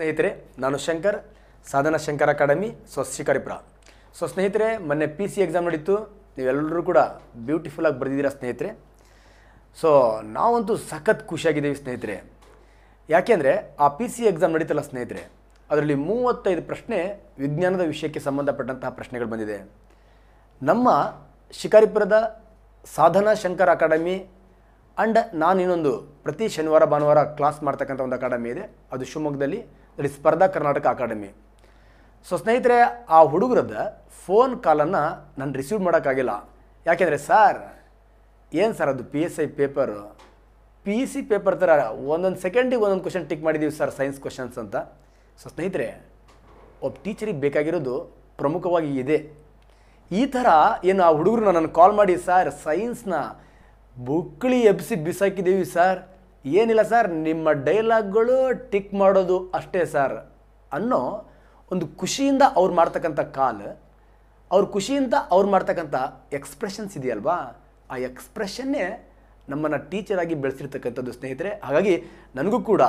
ಸ್ನೇಹಿತರೆ, ನಾನು Shankar, Sadhana Shankar academy so Shikaripura so ಸ್ನೇಹಿತರೆ, ಮೊನ್ನೆ ಪಿ ಸಿ ಎಕ್ಸಾಮ್ ನಡೀತು. ನೀವೆಲ್ಲರೂ ಕೂಡ ಬ್ಯೂಟಿಫುಲ್ಲಾಗಿ ಬರೆದಿದ್ದೀರಾ ಸ್ನೇಹಿತರೆ? ಸೊ ನಾವಂತೂ ಸಖತ್ ಖುಷಿಯಾಗಿದ್ದೀವಿ ಸ್ನೇಹಿತರೆ. ಯಾಕೆಂದರೆ ಆ ಪಿ ಸಿ ಎಕ್ಸಾಮ್ ನಡೀತಲ್ಲ ಸ್ನೇಹಿತರೆ, ಅದರಲ್ಲಿ ಮೂವತ್ತೈದು ಪ್ರಶ್ನೆ ವಿಜ್ಞಾನದ ವಿಷಯಕ್ಕೆ ಸಂಬಂಧಪಟ್ಟಂತಹ ಪ್ರಶ್ನೆಗಳು ಬಂದಿದೆ. ನಮ್ಮ ಶಿಕಾರಿಪುರದ ಸಾಧನಾ ಶಂಕರ್ ಅಕಾಡೆಮಿ ಆ್ಯಂಡ್ ನಾನು ಇನ್ನೊಂದು ಪ್ರತಿ ಶನಿವಾರ, ಭಾನುವಾರ ಕ್ಲಾಸ್ ಮಾಡ್ತಕ್ಕಂಥ ಒಂದು ಅಕಾಡೆಮಿ ಇದೆ. ಅದು ಶಿವಮೊಗ್ಗದಲ್ಲಿ. ಅಲ್ಲಿ ಸ್ಪರ್ಧಾ ಕರ್ನಾಟಕ ಅಕಾಡೆಮಿ. ಸೊ ಸ್ನೇಹಿತರೆ, ಆ ಹುಡುಗರದ್ದು ಫೋನ್ ಕಾಲನ್ನು ನಾನು ರಿಸೀವ್ ಮಾಡೋಕ್ಕಾಗಿಲ್ಲ. ಯಾಕೆಂದರೆ ಸರ್, ಏನು ಸರ್ ಅದು P S I paper P C paper ಥರ ಒಂದೊಂದು ಸೆಕೆಂಡಿಗೆ ಒಂದೊಂದು ಕ್ವಶನ್ ಟಿಕ್ ಮಾಡಿದ್ದೀವಿ ಸರ್ ಸೈನ್ಸ್ ಕ್ವಶನ್ಸ್ ಅಂತ. ಸೊ ಸ್ನೇಹಿತರೆ, ಒಬ್ಬ ಟೀಚರಿಗೆ ಬೇಕಾಗಿರೋದು ಪ್ರಮುಖವಾಗಿ ಇದೆ. ಈ ಥರ ಏನು ಆ ಹುಡುಗರು ನನ್ನನ್ನು ಕಾಲ್ ಮಾಡಿ ಸರ್ ಸೈನ್ಸ್ನ ಬುಕ್ಳಿ ಎಬ್ಸಿ ಬಿಸಾಕಿದ್ದೀವಿ ಸರ್. ಏನಿಲ್ಲ ಸರ್, ನಿಮ್ಮ ಡೈಲಾಗ್ಗಳು ಟಿಕ್ ಮಾಡೋದು ಅಷ್ಟೇ ಸರ್ ಅನ್ನೋ ಒಂದು ಖುಷಿಯಿಂದ ಅವ್ರು ಮಾಡ್ತಕ್ಕಂಥ ಕಾಲ್ ಅವ್ರ ಖುಷಿಯಿಂದ ಅವ್ರು ಮಾಡ್ತಕ್ಕಂಥ ಎಕ್ಸ್ಪ್ರೆಷನ್ಸ್ ಇದೆಯಲ್ವಾ? ಆ ಎಕ್ಸ್ಪ್ರೆಷನ್ನೇ ನಮ್ಮನ್ನು ಟೀಚರಾಗಿ ಬೆಳೆಸಿರ್ತಕ್ಕಂಥದ್ದು ಸ್ನೇಹಿತರೆ. ಹಾಗಾಗಿ ನನಗೂ ಕೂಡ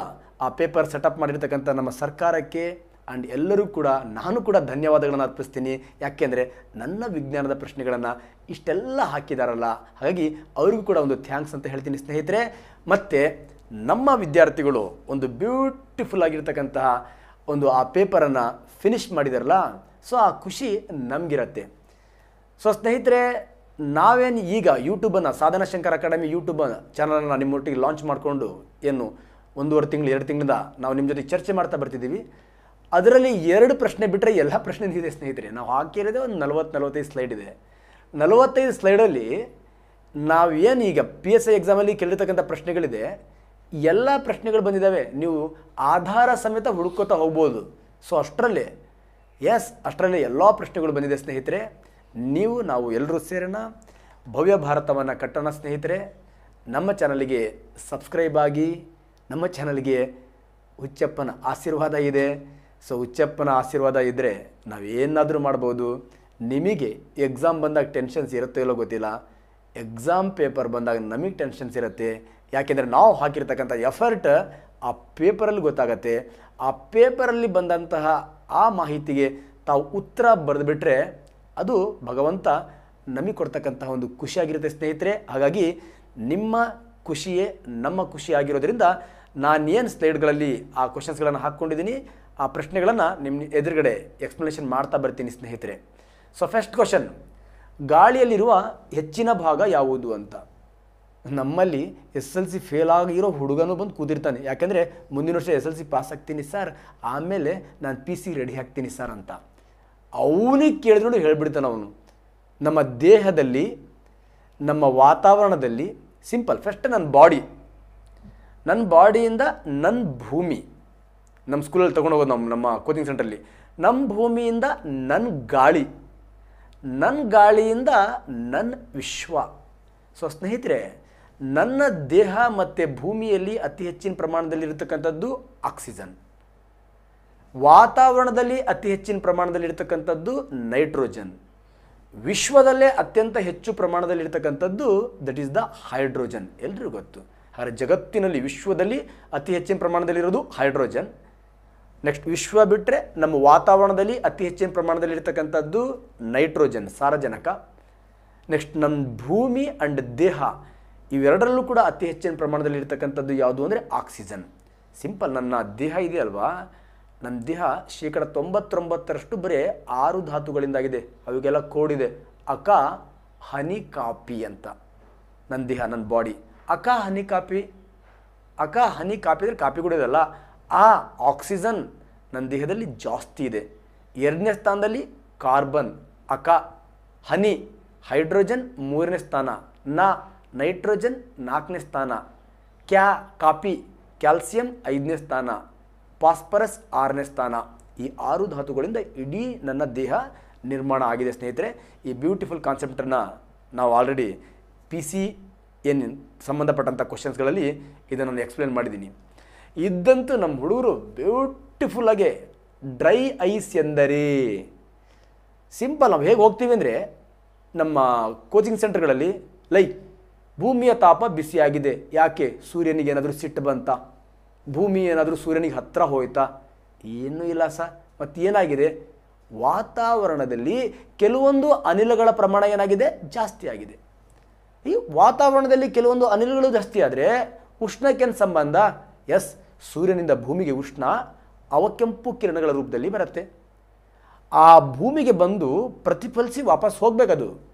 ಆ ಪೇಪರ್ ಸೆಟಪ್ ಮಾಡಿರ್ತಕ್ಕಂಥ ನಮ್ಮ ಸರ್ಕಾರಕ್ಕೆ ಆ್ಯಂಡ್ ಎಲ್ಲರೂ ಕೂಡ ನಾನು ಕೂಡ ಧನ್ಯವಾದಗಳನ್ನು ಅರ್ಪಿಸ್ತೀನಿ. ಯಾಕೆಂದರೆ ನನ್ನ ವಿಜ್ಞಾನದ ಪ್ರಶ್ನೆಗಳನ್ನು ಇಷ್ಟೆಲ್ಲ ಹಾಕಿದಾರಲ್ಲ. ಹಾಗಾಗಿ ಅವ್ರಿಗೂ ಕೂಡ ಒಂದು ಥ್ಯಾಂಕ್ಸ್ ಅಂತ ಹೇಳ್ತೀನಿ ಸ್ನೇಹಿತರೆ. ಮತ್ತು ನಮ್ಮ ವಿದ್ಯಾರ್ಥಿಗಳು ಒಂದು ಬ್ಯೂಟಿಫುಲ್ ಆಗಿರ್ತಕ್ಕಂತಹ ಒಂದು ಆ ಪೇಪರನ್ನು ಫಿನಿಶ್ ಮಾಡಿದಾರಲ್ಲ. ಸೊ ಆ ಖುಷಿ ನಮಗಿರತ್ತೆ. ಸೊ ಸ್ನೇಹಿತರೆ, ನಾವೇನು ಈಗ ಯೂಟ್ಯೂಬನ್ನು ಸಾಧನ ಶಂಕರ್ ಅಕಾಡೆಮಿ ಯೂಟ್ಯೂಬ್ ಚಾನಲನ್ನು ನಿಮ್ಮೊಟ್ಟಿಗೆ ಲಾಂಚ್ ಮಾಡಿಕೊಂಡು, ಏನು ಒಂದೂವರೆ ತಿಂಗಳು, ಎರಡು ತಿಂಗಳಿಂದ ನಾವು ನಿಮ್ಮ ಜೊತೆ ಚರ್ಚೆ ಮಾಡ್ತಾ ಬರ್ತಿದ್ದೀವಿ. ಅದರಲ್ಲಿ ಎರಡು ಪ್ರಶ್ನೆ ಬಿಟ್ಟರೆ ಎಲ್ಲ ಪ್ರಶ್ನೆ ಇದೆ ಸ್ನೇಹಿತರೆ. ನಾವು ಹಾಕಿರೋದೇ ಒಂದು ನಲವತ್ತು ನಲವತ್ತೈದು ಸ್ಲೈಡ್ ಇದೆ. ನಲವತ್ತೈದು ಸ್ಲೈಡಲ್ಲಿ ಏನು ಈಗ ಪಿ ಎಸ್ ಐ ಎಕ್ಸಾಮಲ್ಲಿ ಕೇಳಿರ್ತಕ್ಕಂಥ ಪ್ರಶ್ನೆಗಳಿದೆ. ಎಲ್ಲ ಪ್ರಶ್ನೆಗಳು ಬಂದಿದ್ದಾವೆ ನೀವು ಆಧಾರ ಸಮೇತ ಹುಡುಕೋತಾ ಹೋಗ್ಬೋದು. ಸೊ ಅಷ್ಟರಲ್ಲೇ ಎಸ್ ಅಷ್ಟರಲ್ಲೇ ಎಲ್ಲ ಪ್ರಶ್ನೆಗಳು ಬಂದಿದೆ ಸ್ನೇಹಿತರೆ. ನೀವು, ನಾವು ಎಲ್ಲರೂ ಸೇರೋಣ. ಭವ್ಯ ಭಾರತವನ್ನು ಕಟ್ಟೋಣ ಸ್ನೇಹಿತರೆ. ನಮ್ಮ ಚಾನಲ್ಗೆ ಸಬ್ಸ್ಕ್ರೈಬ್ ಆಗಿ, ನಮ್ಮ ಚಾನಲ್ಗೆ ಹುಚ್ಚಪ್ಪನ ಆಶೀರ್ವಾದ ಇದೆ. ಸೊ ಹುಚ್ಚಪ್ಪನ ಆಶೀರ್ವಾದ ಇದ್ದರೆ ನಾವೇನಾದರೂ ಮಾಡ್ಬೋದು. ನಿಮಗೆ ಎಕ್ಸಾಮ್ ಬಂದಾಗ ಟೆನ್ಷನ್ಸ್ ಇರುತ್ತೋ ಇಲ್ಲೋ ಗೊತ್ತಿಲ್ಲ. ಎಕ್ಸಾಮ್ ಪೇಪರ್ ಬಂದಾಗ ನಮಗೆ ಟೆನ್ಷನ್ಸ್ ಇರುತ್ತೆ. ಯಾಕೆಂದರೆ ನಾವು ಹಾಕಿರ್ತಕ್ಕಂಥ ಎಫರ್ಟ್ ಆ ಪೇಪರಲ್ಲಿ ಗೊತ್ತಾಗತ್ತೆ. ಆ ಪೇಪರಲ್ಲಿ ಬಂದಂತಹ ಆ ಮಾಹಿತಿಗೆ ತಾವು ಉತ್ತರ ಬರೆದುಬಿಟ್ರೆ ಅದು ಭಗವಂತ ನಮಗೆ ಕೊಡ್ತಕ್ಕಂತಹ ಒಂದು ಖುಷಿಯಾಗಿರುತ್ತೆ ಸ್ನೇಹಿತರೆ. ಹಾಗಾಗಿ ನಿಮ್ಮ ಖುಷಿಯೇ ನಮ್ಮ ಖುಷಿ ಆಗಿರೋದ್ರಿಂದ ನಾನೇನು ಸ್ಲೈಡ್ಗಳಲ್ಲಿ ಆ ಕ್ವಶನ್ಸ್ಗಳನ್ನು ಹಾಕ್ಕೊಂಡಿದ್ದೀನಿ ಆ ಪ್ರಶ್ನೆಗಳನ್ನು ನಿಮ್ಮ ಎದುರುಗಡೆ ಎಕ್ಸ್ಪ್ಲನೇಷನ್ ಮಾಡ್ತಾ ಬರ್ತೀನಿ ಸ್ನೇಹಿತರೆ. ಸೊ ಫಸ್ಟ್ ಕ್ವಶನ್ ಗಾಳಿಯಲ್ಲಿರುವ ಹೆಚ್ಚಿನ ಭಾಗ ಯಾವುದು ಅಂತ? ನಮ್ಮಲ್ಲಿ ಎಸ್ ಎಲ್ ಸಿ ಫೇಲ್ ಆಗಿರೋ ಹುಡುಗನೂ ಬಂದು ಕೂದಿರ್ತಾನೆ ಯಾಕೆಂದರೆ ಮುಂದಿನ ವರ್ಷ ಎಸ್ ಎಲ್ ಸಿ ಪಾಸ್ ಆಗ್ತೀನಿ ಸರ್ ಆಮೇಲೆ ನಾನು ಪಿ ಸಿ ರೆಡಿ ಆಗ್ತೀನಿ ಸರ್ ಅಂತ. ಅವನಿಗೆ ಕೇಳಿದ್ರು ಹೇಳ್ಬಿಡ್ತಾನೆ ಅವನು. ನಮ್ಮ ದೇಹದಲ್ಲಿ, ನಮ್ಮ ವಾತಾವರಣದಲ್ಲಿ ಸಿಂಪಲ್ ಫಸ್ಟ್ ನನ್ನ ಬಾಡಿ ನನ್ನ ಬಾಡಿಯಿಂದ ನನ್ನ ಭೂಮಿ. ನಮ್ಮ ಸ್ಕೂಲಲ್ಲಿ ತೊಗೊಂಡು ಹೋಗೋದು ನಮ್ಮ ನಮ್ಮ ಕೋಚಿಂಗ್ ಸೆಂಟ್ರಲ್ಲಿ ನಮ್ಮ ಭೂಮಿಯಿಂದ ನನ್ನ ಗಾಳಿ ನನ್ನ ಗಾಳಿಯಿಂದ ನನ್ನ ವಿಶ್ವ. ಸೊ ಸ್ನೇಹಿತರೆ, ನನ್ನ ದೇಹ ಮತ್ತು ಭೂಮಿಯಲ್ಲಿ ಅತಿ ಹೆಚ್ಚಿನ ಪ್ರಮಾಣದಲ್ಲಿ ಇರತಕ್ಕಂಥದ್ದು ಆಕ್ಸಿಜನ್. ವಾತಾವರಣದಲ್ಲಿ ಅತಿ ಹೆಚ್ಚಿನ ಪ್ರಮಾಣದಲ್ಲಿ ಇರತಕ್ಕಂಥದ್ದು ನೈಟ್ರೋಜನ್. ವಿಶ್ವದಲ್ಲೇ ಅತ್ಯಂತ ಹೆಚ್ಚು ಪ್ರಮಾಣದಲ್ಲಿ ಇರತಕ್ಕಂಥದ್ದು ದಟ್ ಈಸ್ ದ ಹೈಡ್ರೋಜನ್ ಎಲ್ರಿಗೂ ಗೊತ್ತು. ಆದರೆ ಜಗತ್ತಿನಲ್ಲಿ, ವಿಶ್ವದಲ್ಲಿ ಅತಿ ಹೆಚ್ಚಿನ ಪ್ರಮಾಣದಲ್ಲಿರೋದು ಹೈಡ್ರೋಜನ್ ನೆಕ್ಸ್ಟ್ ವಿಶ್ವ ಬಿಟ್ಟರೆ ನಮ್ಮ ವಾತಾವರಣದಲ್ಲಿ ಅತಿ ಹೆಚ್ಚಿನ ಪ್ರಮಾಣದಲ್ಲಿ ಇರ್ತಕ್ಕಂಥದ್ದು ನೈಟ್ರೋಜನ್ ಸಾರಜನಕ. ನೆಕ್ಸ್ಟ್ ನಮ್ಮ ಭೂಮಿ ಆ್ಯಂಡ್ ದೇಹ ಇವೆರಡರಲ್ಲೂ ಕೂಡ ಅತಿ ಹೆಚ್ಚಿನ ಪ್ರಮಾಣದಲ್ಲಿ ಇರ್ತಕ್ಕಂಥದ್ದು ಯಾವುದು ಅಂದರೆ ಆಕ್ಸಿಜನ್ ಸಿಂಪಲ್ ನನ್ನ ದೇಹ ಇದೆಯಲ್ವಾ ನನ್ನ ದೇಹ ಶೇಕಡ ತೊಂಬತ್ತೊಂಬತ್ತರಷ್ಟು ಬರೀ ಆರು ಧಾತುಗಳಿಂದಾಗಿದೆ. ಅವಿಗೆಲ್ಲ ಕೋಡಿದೆ ಅಕ, ಹನಿ ಕಾಪಿ ಅಂತ. ನನ್ನ ದೇಹ ನನ್ನ ಬಾಡಿ ಅಕ, ಹನಿ ಕಾಪಿ ಅಕ, ಹನಿ ಕಾಪಿ ಅಂದರೆ ಕಾಪಿ ಕುಡಿಯೋದಲ್ಲ ಆ ಆಕ್ಸಿಜನ್ ನನ್ನ ದೇಹದಲ್ಲಿ ಜಾಸ್ತಿ ಇದೆ. ಎರಡನೇ ಸ್ಥಾನದಲ್ಲಿ ಕಾರ್ಬನ್, ಅಕ, ಹನಿ, ಹೈಡ್ರೋಜನ್ ಮೂರನೇ ಸ್ಥಾನ, ನ, ನೈಟ್ರೋಜನ್ ನಾಲ್ಕನೇ ಸ್ಥಾನ, ಕ್ಯಾ, ಕಾಪಿ, ಕ್ಯಾಲ್ಸಿಯಂ ಐದನೇ ಸ್ಥಾನ, ಫಾಸ್ಫರಸ್ ಆರನೇ ಸ್ಥಾನ. ಈ ಆರು ಧಾತುಗಳಿಂದ ಇಡೀ ನನ್ನ ದೇಹ ನಿರ್ಮಾಣ ಆಗಿದೆ ಸ್ನೇಹಿತರೆ. ಈ ಬ್ಯೂಟಿಫುಲ್ ಕಾನ್ಸೆಪ್ಟನ್ನು ನಾವು ಆಲ್ರೆಡಿ ಪಿ ಸಿ ಎನ್ ಸಂಬಂಧಪಟ್ಟಂಥ ಕ್ವಶನ್ಸ್ಗಳಲ್ಲಿ ಇದನ್ನು ನಾನು ಎಕ್ಸ್ಪ್ಲೇನ್ ಮಾಡಿದ್ದೀನಿ. ಇದ್ದಂತೂ ನಮ್ಮ ಹುಡುಗರು ಬ್ಯೂಟಿಫುಲ್ಲಾಗೆ ಡ್ರೈ ಐಸ್ ಎಂದರೆ ಸಿಂಪಲ್ ನಾವು ಹೇಗೆ ಹೋಗ್ತೀವಿ ಅಂದರೆ ನಮ್ಮ ಕೋಚಿಂಗ್ ಸೆಂಟರ್ಗಳಲ್ಲಿ ಲೈ, ಭೂಮಿಯ ತಾಪ ಬಿಸಿಯಾಗಿದೆ ಯಾಕೆ? ಸೂರ್ಯನಿಗೆ ಏನಾದರೂ ಸಿಟ್ಟು ಬಂತ? ಭೂಮಿ ಏನಾದರೂ ಸೂರ್ಯನಿಗೆ ಹತ್ತಿರ ಹೋಯ್ತಾ? ಏನೂ ಇಲ್ಲ ಸರ್. ಮತ್ತೇನಾಗಿದೆ? ವಾತಾವರಣದಲ್ಲಿ ಕೆಲವೊಂದು ಅನಿಲಗಳ ಪ್ರಮಾಣ ಏನಾಗಿದೆ? ಜಾಸ್ತಿ ಆಗಿದೆ. ಈ ವಾತಾವರಣದಲ್ಲಿ ಕೆಲವೊಂದು ಅನಿಲಗಳು ಜಾಸ್ತಿ ಆದರೆ ಉಷ್ಣಕ್ಕೆ ಸಂಬಂಧ ಎಸ್, ಸೂರ್ಯನಿಂದ ಭೂಮಿಗೆ ಉಷ್ಣ ಅವಕೆಂಪು ಕಿರಣಗಳ ರೂಪದಲ್ಲಿ ಬರುತ್ತೆ. ಆ ಭೂಮಿಗೆ ಬಂದು ಪ್ರತಿಫಲಿಸಿ ವಾಪಸ್ ಹೋಗಬೇಕದು.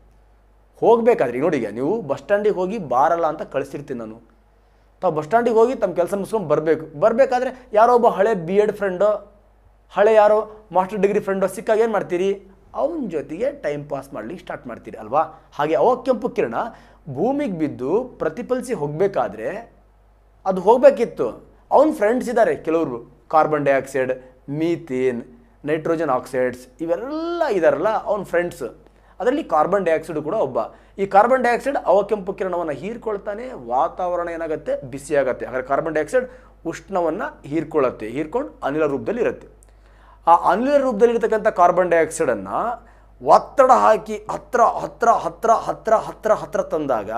ಹೋಗಬೇಕಾದ್ರೆ, ನೋಡಿ ಈಗ ನೀವು ಬಸ್ ಸ್ಟ್ಯಾಂಡಿಗೆ ಹೋಗಿ ಬಾರಲ್ಲ ಅಂತ ಕಳಿಸಿರ್ತೀನಿ ನಾನು. ತಾವು ಬಸ್ ಸ್ಟ್ಯಾಂಡಿಗೆ ಹೋಗಿ ತಮ್ಮ ಕೆಲಸ ಮುಗಿಸ್ಕೊಂಡು ಬರಬೇಕು. ಬರಬೇಕಾದ್ರೆ ಯಾರೋ ಒಬ್ಬ ಹಳೆ ಬಿ ಎಡ್ ಫ್ರೆಂಡೋ ಹಳೆ ಯಾರೋ ಮಾಸ್ಟರ್ ಡಿಗ್ರಿ ಫ್ರೆಂಡೋ ಸಿಕ್ಕಾಗ ಏನು ಮಾಡ್ತೀರಿ? ಅವನ ಜೊತೆಗೆ ಟೈಮ್ ಪಾಸ್ ಮಾಡಲಿಕ್ಕೆ ಸ್ಟಾರ್ಟ್ ಮಾಡ್ತೀರಿ ಅಲ್ವಾ? ಹಾಗೆ ಅವ ಕೆಂಪು ಕಿರಣ ಭೂಮಿಗೆ ಬಿದ್ದು ಪ್ರತಿಫಲಿಸಿ ಹೋಗಬೇಕಾದ್ರೆ ಅದು ಹೋಗಬೇಕಿತ್ತು. ಅವ್ನ ಫ್ರೆಂಡ್ಸ್ ಇದ್ದಾರೆ ಕೆಲವರು. Carbon dioxide methane nitrogen oxides ಇವೆಲ್ಲ ಇದಾರಲ್ಲ ಅವ್ನ ಫ್ರೆಂಡ್ಸ್ ಅದರಲ್ಲಿ ಕಾರ್ಬನ್ ಡೈಆಕ್ಸೈಡ್ ಕೂಡ ಒಬ್ಬ. ಈ ಕಾರ್ಬನ್ ಡೈಆಕ್ಸೈಡ್ ಅವಕೆಂಪು ಕಿರಣವನ್ನು ಹೀರ್ಕೊಳ್ತಾನೆ, ವಾತಾವರಣ ಏನಾಗುತ್ತೆ? ಬಿಸಿ ಆಗುತ್ತೆ. ಹಾಗಾದ್ರೆ ಕಾರ್ಬನ್ ಡೈಆಕ್ಸೈಡ್ ಉಷ್ಣವನ್ನು ಹೀರ್ಕೊಳ್ಳುತ್ತೆ ಹೀರ್ಕೊಂಡು ಅನಿಲ ರೂಪದಲ್ಲಿ ಇರುತ್ತೆ. ಆ ಅನಿಲ ರೂಪದಲ್ಲಿ ಇರತಕ್ಕಂಥ ಕಾರ್ಬನ್ ಡೈಆಕ್ಸೈಡನ್ನು ಒತ್ತಡ ಹಾಕಿ ಹತ್ರ ಹತ್ರ ಹತ್ರ ಹತ್ರ ಹತ್ರ ಹತ್ರ ತಂದಾಗ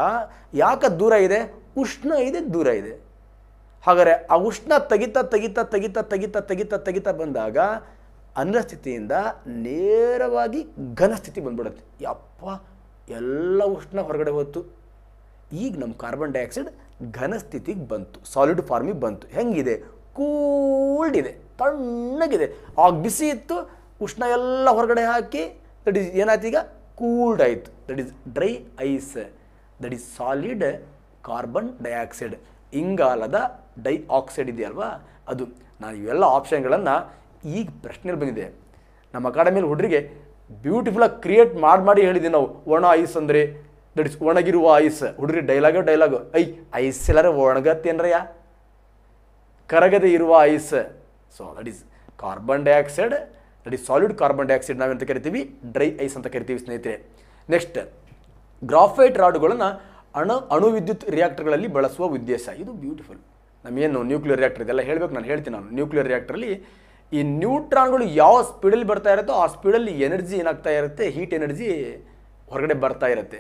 ಯಾಕೆ ದೂರ ಇದೆ? ಉಷ್ಣ ಇದೆ, ದೂರ ಇದೆ. ಹಾಗಾದರೆ ಆ ಉಷ್ಣ ತೆಗಿತಾ ತೆಗಿತಾ ತೆಗಿತಾ ತೆಗಿತಾ ತೆಗಿತಾ ತೆಗಿತಾ ಬಂದಾಗ ಅನಿಲ ಸ್ಥಿತಿಯಿಂದ ನೇರವಾಗಿ ಘನ ಸ್ಥಿತಿ ಬಂದ್ಬಿಡುತ್ತೆ. ಯಪ್ಪ, ಎಲ್ಲ ಉಷ್ಣ ಹೊರಗಡೆ ಹೋಯ್ತು. ಈಗ ನಮ್ಮ ಕಾರ್ಬನ್ ಡೈಆಕ್ಸೈಡ್ ಘನ ಸ್ಥಿತಿಗೆ ಬಂತು. ಸಾಲಿಡ್ ಫಾರ್ಮಿಗೆ ಬಂತು. ಹೆಂಗಿದೆ? ಕೂಲ್ಡ್ ಇದೆ. ತಣ್ಣಗಿದೆ. ಆಗ ಬಿಸಿ ಇತ್ತು, ಉಷ್ಣ ಎಲ್ಲ ಹೊರಗಡೆ ಹಾಕಿ ದಟ್ ಈಸ್ ಏನಾಯ್ತು ಈಗ? ಕೂಲ್ಡ್ ಆಯಿತು. That is dry ice that is solid carbon dioxide ಇಂಗಾಲದ ಡೈಆಕ್ಸೈಡ್ ಇದೆಯಲ್ವಾ? ಅದು. ನಾನು ಇವೆಲ್ಲ ಆಪ್ಷನ್ಗಳನ್ನು ಈಗ ಪ್ರಶ್ನೆಯಲ್ಲಿ ಬಂದಿದೆ. ನಮ್ಮ ಅಕಾಡೆಮಿಯಲ್ಲಿ ಹುಡುಗರಿಗೆ ಬ್ಯೂಟಿಫುಲ್ಲಾಗಿ ಕ್ರಿಯೇಟ್ ಮಾಡಿ ಮಾಡಿ ಹೇಳಿದ್ದೀವಿ ನಾವು. ಒಣ ಐಸ್ ಅಂದರೆ ದಟ್ ಇಸ್ ಒಣಗಿರುವ ಐಸ್. ಹುಡುಗರಿ ಡೈಲಾಗೋ ಡೈಲಾಗು ಐ, ಐಸ್ ಎಲ್ಲರ ಒಣಗತ್ತೇನ್ರಯ್ಯ? ಕರಗದೆ ಇರುವ ice. So that is carbon dioxide that is solid carbon dioxide ನಾವೆಂತ ಕರಿತೀವಿ? ಡ್ರೈ ಐಸ್ ಅಂತ ಕರಿತೀವಿ ಸ್ನೇಹಿತರೆ. ನೆಕ್ಸ್ಟ್ ಗ್ರಾಫೈಟ್ ರಾಡುಗಳನ್ನು ಅಣು ಅಣು ವಿದ್ಯುತ್ ರಿಯಾಕ್ಟರ್ಗಳಲ್ಲಿ ಬಳಸುವ ಉದ್ದೇಶ. ಇದು ಬ್ಯೂಟಿಫುಲ್ ನಮಗೇನು ನ್ಯೂಕ್ಲಿಯರ್ ರಿಯಾಕ್ಟರ್ ಇದೆಲ್ಲ ಹೇಳಬೇಕು, ನಾನು ಹೇಳ್ತೀನಿ ನಾನು. ನ್ಯೂಕ್ಲಿಯರ್ ರಿಯಾಕ್ಟರಲ್ಲಿ ಈ ನ್ಯೂಟ್ರಾನ್ಗಳು ಯಾವ ಸ್ಪೀಡಲ್ಲಿ ಬರ್ತಾ ಇರುತ್ತೋ ಆ ಸ್ಪೀಡಲ್ಲಿ ಎನರ್ಜಿ ಏನಾಗ್ತಾ ಇರುತ್ತೆ? ಹೀಟ್ ಎನರ್ಜಿ ಹೊರಗಡೆ ಬರ್ತಾ ಇರುತ್ತೆ.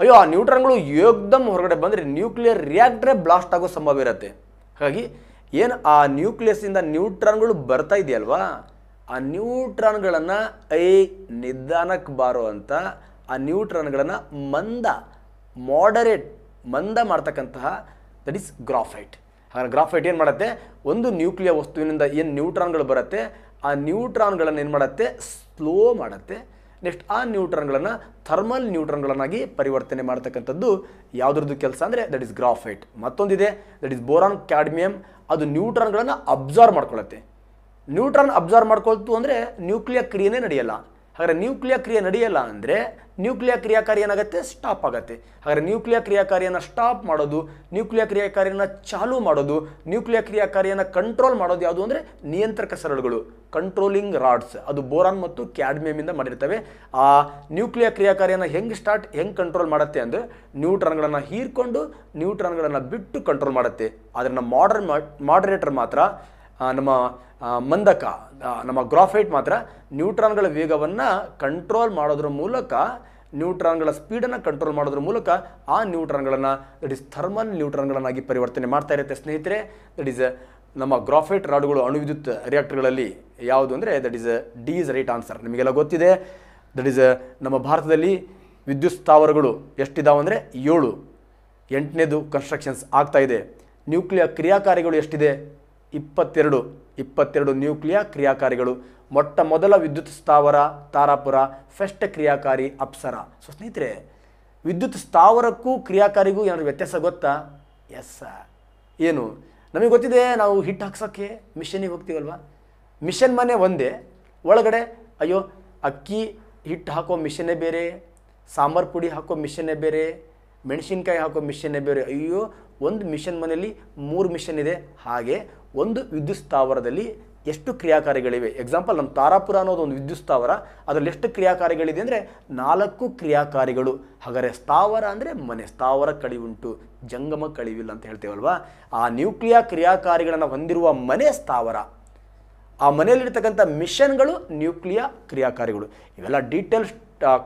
ಅಯ್ಯೋ, ಆ ನ್ಯೂಟ್ರಾನ್ಗಳು ಯೋಗ್ದಮ್ ಹೊರಗಡೆ ಬಂದರೆ ನ್ಯೂಕ್ಲಿಯರ್ ರಿಯಾಕ್ಟ್ರೇ ಬ್ಲಾಸ್ಟ್ ಆಗೋ ಸಂಭವ ಇರುತ್ತೆ. ಹಾಗಾಗಿ, ಏನು ಆ ನ್ಯೂಕ್ಲಿಯಸ್ಸಿಂದ ನ್ಯೂಟ್ರಾನ್ಗಳು ಬರ್ತಾ ಇದೆಯಲ್ವಾ? ಆ ನ್ಯೂಟ್ರಾನ್ಗಳನ್ನು ಐ ನಿಧಾನಕ್ಕೆ ಬಾರೋ ಅಂತ ಆ ನ್ಯೂಟ್ರಾನ್ಗಳನ್ನು ಮಂದ ಮಾಡರೇಟ್ ಮಂದ ಮಾಡ್ತಕ್ಕಂತಹ ದಟ್ ಈಸ್ ಗ್ರಾಫೈಟ್ ಹಾಗಾದ್ರೆ ಗ್ರಾಫೈಟ್ ಏನು ಮಾಡುತ್ತೆ? ಒಂದು ನ್ಯೂಕ್ಲಿಯರ್ ವಸ್ತುವಿನಿಂದ ಏನು ನ್ಯೂಟ್ರಾನ್ಗಳು ಬರುತ್ತೆ? ಆ ನ್ಯೂಟ್ರಾನ್ಗಳನ್ನು ಏನು ಮಾಡುತ್ತೆ? ಸ್ಲೋ ಮಾಡುತ್ತೆ. ನೆಕ್ಸ್ಟ್ ಆ ನ್ಯೂಟ್ರಾನ್ಗಳನ್ನು ಥರ್ಮಲ್ ನ್ಯೂಟ್ರಾನ್ಗಳನ್ನಾಗಿ ಪರಿವರ್ತನೆ ಮಾಡ್ತಕ್ಕಂಥದ್ದು ಯಾವುದ್ರದ್ದು ಕೆಲಸ ಅಂದರೆ ದಟ್ ಇಸ್ ಗ್ರಾಫೈಟ್ ಮತ್ತೊಂದಿದೆ ದಟ್ ಇಸ್ ಬೋರಾನ್ ಕ್ಯಾಡ್ಮಿಯಂ ಅದು ನ್ಯೂಟ್ರಾನ್ಗಳನ್ನು ಅಬ್ಸಾರ್ವ್ ಮಾಡ್ಕೊಳ್ಳುತ್ತೆ ನ್ಯೂಟ್ರಾನ್ ಅಬ್ಸಾರ್ವ್ ಮಾಡ್ಕೊಳ್ತು ಅಂದರೆ ನ್ಯೂಕ್ಲಿಯರ್ ಕ್ರಿಯೆನೇ ನಡೆಯಲ್ಲ. ಹಾಗಾದ್ರೆ ನ್ಯೂಕ್ಲಿಯರ್ ಕ್ರಿಯೆ ನಡೆಯಲ್ಲ ಅಂದರೆ ನ್ಯೂಕ್ಲಿಯರ್ ಕ್ರಿಯಾಕಾರಿ ಏನಾಗುತ್ತೆ? ಸ್ಟಾಪ್ ಆಗುತ್ತೆ. ಹಾಗಾದ್ರೆ ನ್ಯೂಕ್ಲಿಯರ್ ಕ್ರಿಯಾಕಾರಿಯನ್ನು ಸ್ಟಾಪ್ ಮಾಡೋದು ನ್ಯೂಕ್ಲಿಯರ್ ಕ್ರಿಯಾಕಾರಿಯನ್ನು ಚಾಲೂ ಮಾಡೋದು ನ್ಯೂಕ್ಲಿಯರ್ ಕ್ರಿಯಾಕಾರಿಯನ್ನು ಕಂಟ್ರೋಲ್ ಮಾಡೋದು ಯಾವುದು ಅಂದರೆ ನಿಯಂತ್ರಕ ಸರಳುಗಳು ಕಂಟ್ರೋಲಿಂಗ್ ರಾಡ್ಸ್ ಅದು ಬೋರಾನ್ ಮತ್ತು ಕ್ಯಾಡ್ಮಿಯಮಿಂದ ಮಾಡಿರ್ತವೆ. ಆ ನ್ಯೂಕ್ಲಿಯರ್ ಕ್ರಿಯಾಕಾರಿಯನ್ನು ಹೆಂಗೆ ಸ್ಟಾರ್ಟ್ ಹೆಂಗೆ ಕಂಟ್ರೋಲ್ ಮಾಡುತ್ತೆ ಅಂದರೆ ನ್ಯೂಟ್ರಾನ್ಗಳನ್ನು ಹೀರ್ಕೊಂಡು ನ್ಯೂಟ್ರಾನ್ಗಳನ್ನು ಬಿಟ್ಟು ಕಂಟ್ರೋಲ್ ಮಾಡುತ್ತೆ. ಆದರೆ ನಮ್ಮ ಮಾಡರ್ನ್ ಮಾಡರೇಟರ್ ಮಾತ್ರ ನಮ್ಮ ಮಂದಕ ನಮ್ಮ ಗ್ರಾಫೈಟ್ ಮಾತ್ರ ನ್ಯೂಟ್ರಾನ್ಗಳ ವೇಗವನ್ನು ಕಂಟ್ರೋಲ್ ಮಾಡೋದ್ರ ಮೂಲಕ, ನ್ಯೂಟ್ರಾನ್ಗಳ ಸ್ಪೀಡನ್ನು ಕಂಟ್ರೋಲ್ ಮಾಡೋದ್ರ ಮೂಲಕ ಆ ನ್ಯೂಟ್ರಾನ್ಗಳನ್ನು ದಟ್ ಇಸ್ ಥರ್ಮಲ್ ನ್ಯೂಟ್ರಾನ್ಗಳನ್ನಾಗಿ ಪರಿವರ್ತನೆ ಮಾಡ್ತಾ ಇರುತ್ತೆ. ಸ್ನೇಹಿತರೆ ದಟ್ ಈಸ್ ನಮ್ಮ ಗ್ರಾಫೈಟ್ ರಾಡುಗಳು ಅಣುವಿದ್ಯುತ್ ರಿಯಾಕ್ಟರ್ಗಳಲ್ಲಿ ಯಾವುದು ಅಂದರೆ that is D is right answer ನಿಮಗೆಲ್ಲ ಗೊತ್ತಿದೆ ದಟ್ ಈಸ್ ನಮ್ಮ ಭಾರತದಲ್ಲಿ ವಿದ್ಯುತ್ ಸ್ಥಾವರಗಳು ಎಷ್ಟಿದಾವೆ ಅಂದರೆ, ಏಳು. ಎಂಟನೇದು ಕನ್ಸ್ಟ್ರಕ್ಷನ್ಸ್ ಆಗ್ತಾ ಇದೆ. ನ್ಯೂಕ್ಲಿಯರ್ ಕ್ರಿಯಾಕಾರಿಗಳು ಎಷ್ಟಿದೆ? ಇಪ್ಪತ್ತೆರಡು ಇಪ್ಪತ್ತೆರಡು ನ್ಯೂಕ್ಲಿಯರ್ ಕ್ರಿಯಾಕಾರಿಗಳು. ಮೊಟ್ಟ ಮೊದಲ ವಿದ್ಯುತ್ ಸ್ಥಾವರ, ತಾರಾಪುರ, ಫೆಸ್ಟ್ ಕ್ರಿಯಾಕಾರಿ, ಅಪ್ಸರ. ಸೊ ಸ್ನೇಹಿತರೆ, ವಿದ್ಯುತ್ ಸ್ಥಾವರಕ್ಕೂ ಕ್ರಿಯಾಕಾರಿಗೂ ಏನಾದ್ರು ವ್ಯತ್ಯಾಸ ಗೊತ್ತಾ? ಎಸ್ ಏನು? ನಮಗೆ ಗೊತ್ತಿದೆ, ನಾವು ಹಿಟ್ ಹಾಕ್ಸೋಕ್ಕೆ ಮಿಷನಿಗೆ ಹೋಗ್ತೀವಲ್ವ? ಮಿಷನ್ ಮನೆ ಒಂದೇ, ಒಳಗಡೆ, ಅಯ್ಯೋ, ಅಕ್ಕಿ ಹಿಟ್ಟು ಹಾಕೋ ಮಿಷನ್ನೇ ಬೇರೆ, ಸಾಂಬಾರು ಪುಡಿ ಹಾಕೋ ಮಿಷನ್ನೇ ಬೇರೆ, ಮೆಣಸಿನ್ಕಾಯಿ ಹಾಕೋ ಮಿಷನ್ನೇ ಬೇರೆ. ಅಯ್ಯೋ, ಒಂದು ಮಿಷನ್ ಮನೆಯಲ್ಲಿ ಮೂರು ಮಿಷನ್ ಇದೆ. ಹಾಗೆ ಒಂದು ವಿದ್ಯುತ್ ಸ್ಥಾವರದಲ್ಲಿ ಎಷ್ಟು ಕ್ರಿಯಾಕಾರಿಗಳಿವೆ? ಎಕ್ಸಾಂಪಲ್ ನಮ್ಮ ತಾರಾಪುರ ಅನ್ನೋದು ಒಂದು ವಿದ್ಯುತ್ ಸ್ಥಾವರ. ಅದರಲ್ಲಿ ಎಷ್ಟು ಕ್ರಿಯಾಕಾರಿಗಳಿದೆ ಅಂದರೆ ನಾಲ್ಕು ಕ್ರಿಯಾಕಾರಿಗಳು. ಹಾಗಾದರೆ ಸ್ಥಾವರ ಅಂದರೆ ಮನೆ, ಸ್ಥಾವರ ಕಳಿವುಂಟು ಜಂಗಮ ಕಳಿವಿಲ್ಲ ಅಂತ ಹೇಳ್ತೇವಲ್ವಾ? ಆ ನ್ಯೂಕ್ಲಿಯಾ ಕ್ರಿಯಾಕಾರಿಗಳನ್ನು ಹೊಂದಿರುವ ಮನೆ ಸ್ಥಾವರ. ಆ ಮನೆಯಲ್ಲಿರ್ತಕ್ಕಂಥ ಮಿಷನ್ಗಳು ನ್ಯೂಕ್ಲಿಯಾ ಕ್ರಿಯಾಕಾರಿಗಳು. ಇವೆಲ್ಲ ಡೀಟೇಲ್ಸ್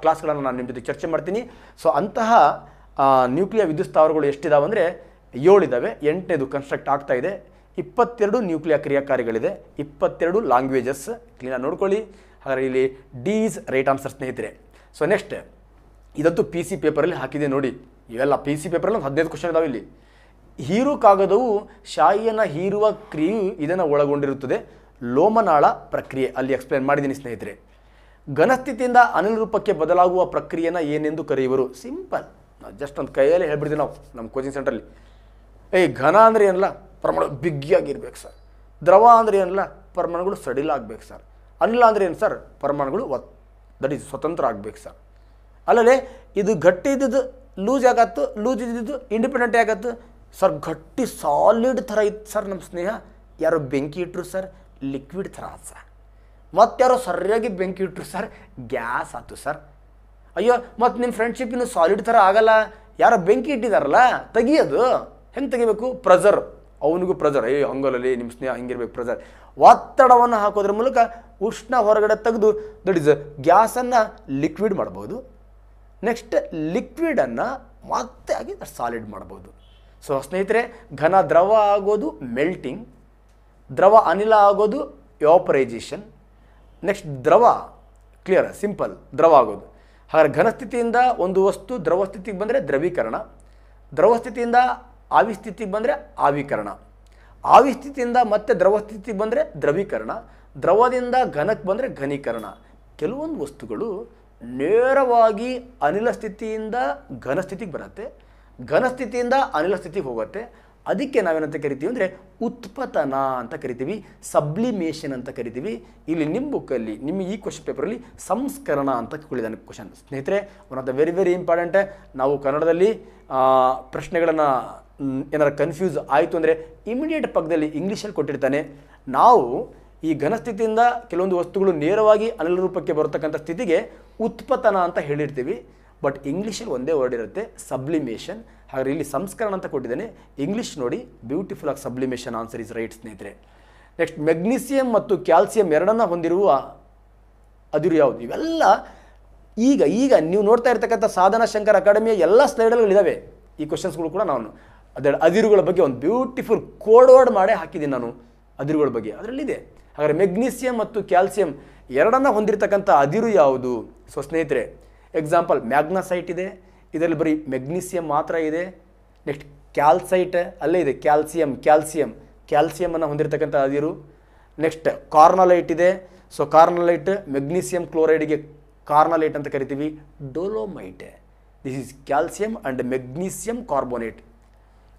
ಕ್ಲಾಸ್ಗಳನ್ನು ನಾನು ನಿಮ್ಮ ಜೊತೆ ಚರ್ಚೆ ಮಾಡ್ತೀನಿ. ಸೊ ಅಂತಹ ನ್ಯೂಕ್ಲಿಯಾ ವಿದ್ಯುತ್ ಸ್ಥಾವರಗಳು ಎಷ್ಟಿದಾವೆ ಅಂದರೆ ಏಳಿದ್ದಾವೆ ಎಂಟನೇದು ಕನ್ಸ್ಟ್ರಕ್ಟ್ ಆಗ್ತಾ ಇದೆ. ಇಪ್ಪತ್ತೆರಡು ನ್ಯೂಕ್ಲಿಯರ್ ಕ್ರಿಯಾಕಾರಿಗಳಿದೆ, ಇಪ್ಪತ್ತೆರಡು ಲ್ಯಾಂಗ್ವೇಜಸ್. ಕ್ಲೀನಾಗಿ ನೋಡ್ಕೊಳ್ಳಿ. ಹಾಗಾದ್ರೆ ಇಲ್ಲಿ ಡಿ ರೈಟ್ ಆನ್ಸರ್ ಸ್ನೇಹಿತರೆ. ಸೊ ನೆಕ್ಸ್ಟ್ ಇದಂತೂ ಪಿ ಸಿ ಪೇಪರಲ್ಲಿ ಹಾಕಿದೆ ನೋಡಿ. ಇವೆಲ್ಲ ಪಿ ಸಿ ಪೇಪರಲ್ಲಿ ಒಂದು ಹದಿನೈದು ಕ್ವಶನ್ ಇದಾವೆ ಇಲ್ಲಿ. ಹೀರು ಕಾಗದವು ಶಾಯಿಯನ್ನು ಹೀರುವ ಕ್ರಿಯೆಯು ಇದನ್ನು ಒಳಗೊಂಡಿರುತ್ತದೆ. ಲೋಮನಾಳ ಪ್ರಕ್ರಿಯೆ. ಅಲ್ಲಿ ಎಕ್ಸ್ಪ್ಲೇನ್ ಮಾಡಿದ್ದೀನಿ ಸ್ನೇಹಿತರೆ. ಘನಸ್ಥಿತಿಯಿಂದ ಅನಿಲ ರೂಪಕ್ಕೆ ಬದಲಾಗುವ ಪ್ರಕ್ರಿಯೆನ ಏನೆಂದು ಕರೆಯುವರು? ಸಿಂಪಲ್ ಜಸ್ಟ್ ಒಂದು ಕೈಯಲ್ಲಿ ಹೇಳ್ಬಿಡ್ತೀವಿ ನಾವು, ನಮ್ಮ ಕೋಚಿಂಗ್ ಸೆಂಟ್ರಲ್ಲಿ ಏಯ್, ಘನ ಅಂದರೆ ಏನಲ್ಲ? ಪರಮಾಣು ಬಿಗ್ಗಿಯಾಗಿರ್ಬೇಕು ಸರ್. ದ್ರವ ಅಂದರೆ ಏನಲ್ಲ, ಪರಮಾಣುಗಳು ಸಡಿಲ ಆಗ್ಬೇಕು ಸರ್. ಅನಿಲ ಅಂದರೆ ಏನು ಸರ್? ಪರಮಾಣುಗಳು ಒತ್ ದಟ್ ಈಸ್ ಸ್ವತಂತ್ರ ಆಗ್ಬೇಕು ಸರ್. ಅಲ್ಲದೆ ಇದು ಗಟ್ಟಿ ಇದ್ದಿದ್ದು ಲೂಸ್ ಆಗತ್ತು ಲೂಸ್ ಇದ್ದಿದ್ದು ಇಂಡಿಪೆಂಡೆಂಟ್ ಆಗತ್ತು ಸರ್, ಗಟ್ಟಿ ಸಾಲಿಡ್ ಥರ ಇತ್ತು ಸರ್ ನಮ್ಮ ಸ್ನೇಹ. ಯಾರೋ ಬೆಂಕಿ ಇಟ್ಟರು ಸರ್ ಲಿಕ್ವಿಡ್ ಥರ ಆಯ್ತು ಸರ್. ಮತ್ತಾರೋ ಸರಿಯಾಗಿ ಬೆಂಕಿ ಇಟ್ಟರು ಸರ್ ಗ್ಯಾಸ್ ಆಯ್ತು ಸರ್. ಅಯ್ಯೋ, ಮತ್ತು ನಿಮ್ಮ ಫ್ರೆಂಡ್ಶಿಪ್ ಇನ್ನು ಸಾಲಿಡ್ ಥರ ಆಗಲ್ಲ. ಯಾರೋ ಬೆಂಕಿ ಇಟ್ಟಿದಾರಲ್ಲ, ತೆಗಿಯೋದು. ಹೆಂಗೆ ತೆಗಿಬೇಕು? ಪ್ರೆಜರ್ ಅವನಿಗೂ ಪ್ರೆಜರ್ ಏ ಹಂಗಲಲ್ಲಿ ನಿಮ್ಮ ಸ್ನೇಹ ಹಿಂಗಿರ್ಬೇಕು ಪ್ರೆಜರ್. ಒತ್ತಡವನ್ನು ಹಾಕೋದ್ರ ಮೂಲಕ ಉಷ್ಣ ಹೊರಗಡೆ ತೆಗೆದು ದಟ್ ಇಸ್ ಗ್ಯಾಸನ್ನು ಲಿಕ್ವಿಡ್ ಮಾಡ್ಬೋದು. ನೆಕ್ಸ್ಟ್ ಲಿಕ್ವಿಡನ್ನು ಮತ್ತೆ ಆಗಿ ಸಾಲಿಡ್ ಮಾಡ್ಬೋದು. ಸೊ ಸ್ನೇಹಿತರೆ, ಘನ ದ್ರವ ಆಗೋದು ಮೆಲ್ಟಿಂಗ್ ದ್ರವ ಅನಿಲ ಆಗೋದು ಯೋಪರೈಜೇಷನ್ ನೆಕ್ಸ್ಟ್ ದ್ರವ ಕ್ಲಿಯರ್ ಸಿಂಪಲ್ ದ್ರವ ಆಗೋದು. ಹಾಗಾದ್ರೆ ಘನಸ್ಥಿತಿಯಿಂದ ಒಂದು ವಸ್ತು ದ್ರವ ಸ್ಥಿತಿಗೆ ಬಂದರೆ ದ್ರವೀಕರಣ. ದ್ರವ ಸ್ಥಿತಿಯಿಂದ ಆವಿ ಸ್ಥಿತಿಗೆ ಬಂದರೆ ಆವಿಕರಣ. ಆವಿ ಸ್ಥಿತಿಯಿಂದ ಮತ್ತೆ ದ್ರವ ಸ್ಥಿತಿಗೆ ಬಂದರೆ ದ್ರವೀಕರಣ. ದ್ರವದಿಂದ ಘನಕ್ಕೆ ಬಂದರೆ ಘನೀಕರಣ. ಕೆಲವೊಂದು ವಸ್ತುಗಳು ನೇರವಾಗಿ ಅನಿಲ ಸ್ಥಿತಿಯಿಂದ ಘನ ಸ್ಥಿತಿಗೆ ಬರುತ್ತೆ, ಘನ ಸ್ಥಿತಿಯಿಂದ ಅನಿಲ ಸ್ಥಿತಿಗೆ ಹೋಗುತ್ತೆ. ಅದಕ್ಕೆ ನಾವೇನಂತ ಕರಿತೀವಿ ಅಂದರೆ ಉತ್ಪತನ ಅಂತ ಕರಿತೀವಿ, ಸಬ್ಲಿಮೇಷನ್ ಅಂತ ಕರಿತೀವಿ. ಇಲ್ಲಿ ನಿಮ್ಮ ಬುಕ್ಕಲ್ಲಿ, ನಿಮ್ಮ ಈ ಕ್ವಶನ್ ಪೇಪರಲ್ಲಿ ಸಂಸ್ಕರಣ ಅಂತ ಕೇಳಿದ್ದಾನೆ ಕ್ವಶನ್ ಸ್ನೇಹಿತರೆ one of the very very important ನಾವು ಕನ್ನಡದಲ್ಲಿ ಪ್ರಶ್ನೆಗಳನ್ನು ಏನಾರು ಕನ್ಫ್ಯೂಸ್ ಆಯಿತು ಅಂದರೆ ಇಮಿಡಿಯೇಟ್ ಪಕ್ಕದಲ್ಲಿ ಇಂಗ್ಲೀಷಲ್ಲಿ ಕೊಟ್ಟಿರ್ತಾನೆ. ನಾವು ಈ ಘನಸ್ಥಿತಿಯಿಂದ ಕೆಲವೊಂದು ವಸ್ತುಗಳು ನೇರವಾಗಿ ಅನಿಲ ರೂಪಕ್ಕೆ ಬರತಕ್ಕಂಥ ಸ್ಥಿತಿಗೆ ಉತ್ಪತನ ಅಂತ ಹೇಳಿರ್ತೀವಿ. ಬಟ್ ಇಂಗ್ಲೀಷಲ್ಲಿ ಒಂದೇ ವರ್ಡ್ ಇರುತ್ತೆ ಸಬ್ಲಿಮೇಷನ್ ಹಾಗಾದ್ರೆ ಇಲ್ಲಿ ಸಂಸ್ಕರಣ ಅಂತ ಕೊಟ್ಟಿದ್ದೇನೆ. ಇಂಗ್ಲೀಷ್ ನೋಡಿ ಬ್ಯೂಟಿಫುಲ್ ಆಗಿ ಸಬ್ಲಿಮೇಷನ್ ಆನ್ಸರ್ ಇಸ್ ರೈಟ್ ಸ್ನೇಹಿತರೆ. ನೆಕ್ಸ್ಟ್ ಮೆಗ್ನೀಸಿಯಂ ಮತ್ತು ಕ್ಯಾಲ್ಸಿಯಂ ಎರಡನ್ನ ಹೊಂದಿರುವ ಅದಿರು ಯಾವುದು? ಇವೆಲ್ಲ ಈಗ ಈಗ ನೀವು ನೋಡ್ತಾ ಇರ್ತಕ್ಕಂಥ ಸಾಧನ ಶಂಕರ್ ಅಕಾಡೆಮಿಯ ಎಲ್ಲ ಸ್ಲೈಡ್ಗಳಿದ್ದಾವೆ ಈ ಕ್ವಶನ್ಸ್ಗಳು ಕೂಡ ನಾನು ಅದರ ಅದಿರುಗಳ ಬಗ್ಗೆ ಒಂದು ಬ್ಯೂಟಿಫುಲ್ ಕೋಡ್ ವರ್ಡ್ ಮಾಡೇ ಹಾಕಿದ್ದೀನಿ ನಾನು ಅದಿರುಗಳ ಬಗ್ಗೆ. ಅದರಲ್ಲಿದೆ. ಹಾಗಾದರೆ ಮೆಗ್ನೀಸಿಯಂ ಮತ್ತು ಕ್ಯಾಲ್ಸಿಯಂ ಎರಡನ್ನ ಹೊಂದಿರತಕ್ಕಂಥ ಅದಿರು ಯಾವುದು? ಸೊ ಸ್ನೇಹಿತರೆ ಎಕ್ಸಾಂಪಲ್ ಮ್ಯಾಗ್ನಸೈಟ್ ಇದೆ. ಇದರಲ್ಲಿ ಬರೀ ಮೆಗ್ನೀಸಿಯಂ ಮಾತ್ರ ಇದೆ. ನೆಕ್ಸ್ಟ್ ಕ್ಯಾಲ್ಸೈಟ್ ಅಲ್ಲೇ ಇದೆ. ಕ್ಯಾಲ್ಸಿಯಂ ಕ್ಯಾಲ್ಸಿಯಂ ಕ್ಯಾಲ್ಸಿಯಮನ್ನು ಹೊಂದಿರತಕ್ಕಂಥ ಅದಿರು. ನೆಕ್ಸ್ಟ್ ಕಾರ್ನಲೈಟ್ ಇದೆ. ಸೊ ಕಾರ್ನಲೈಟ್ ಮೆಗ್ನೀಸಿಯಂ ಕ್ಲೋರೈಡ್ಗೆ ಕಾರ್ನಲೈಟ್ ಅಂತ ಕರಿತೀವಿ. Dolomite. This is calcium and magnesium carbonate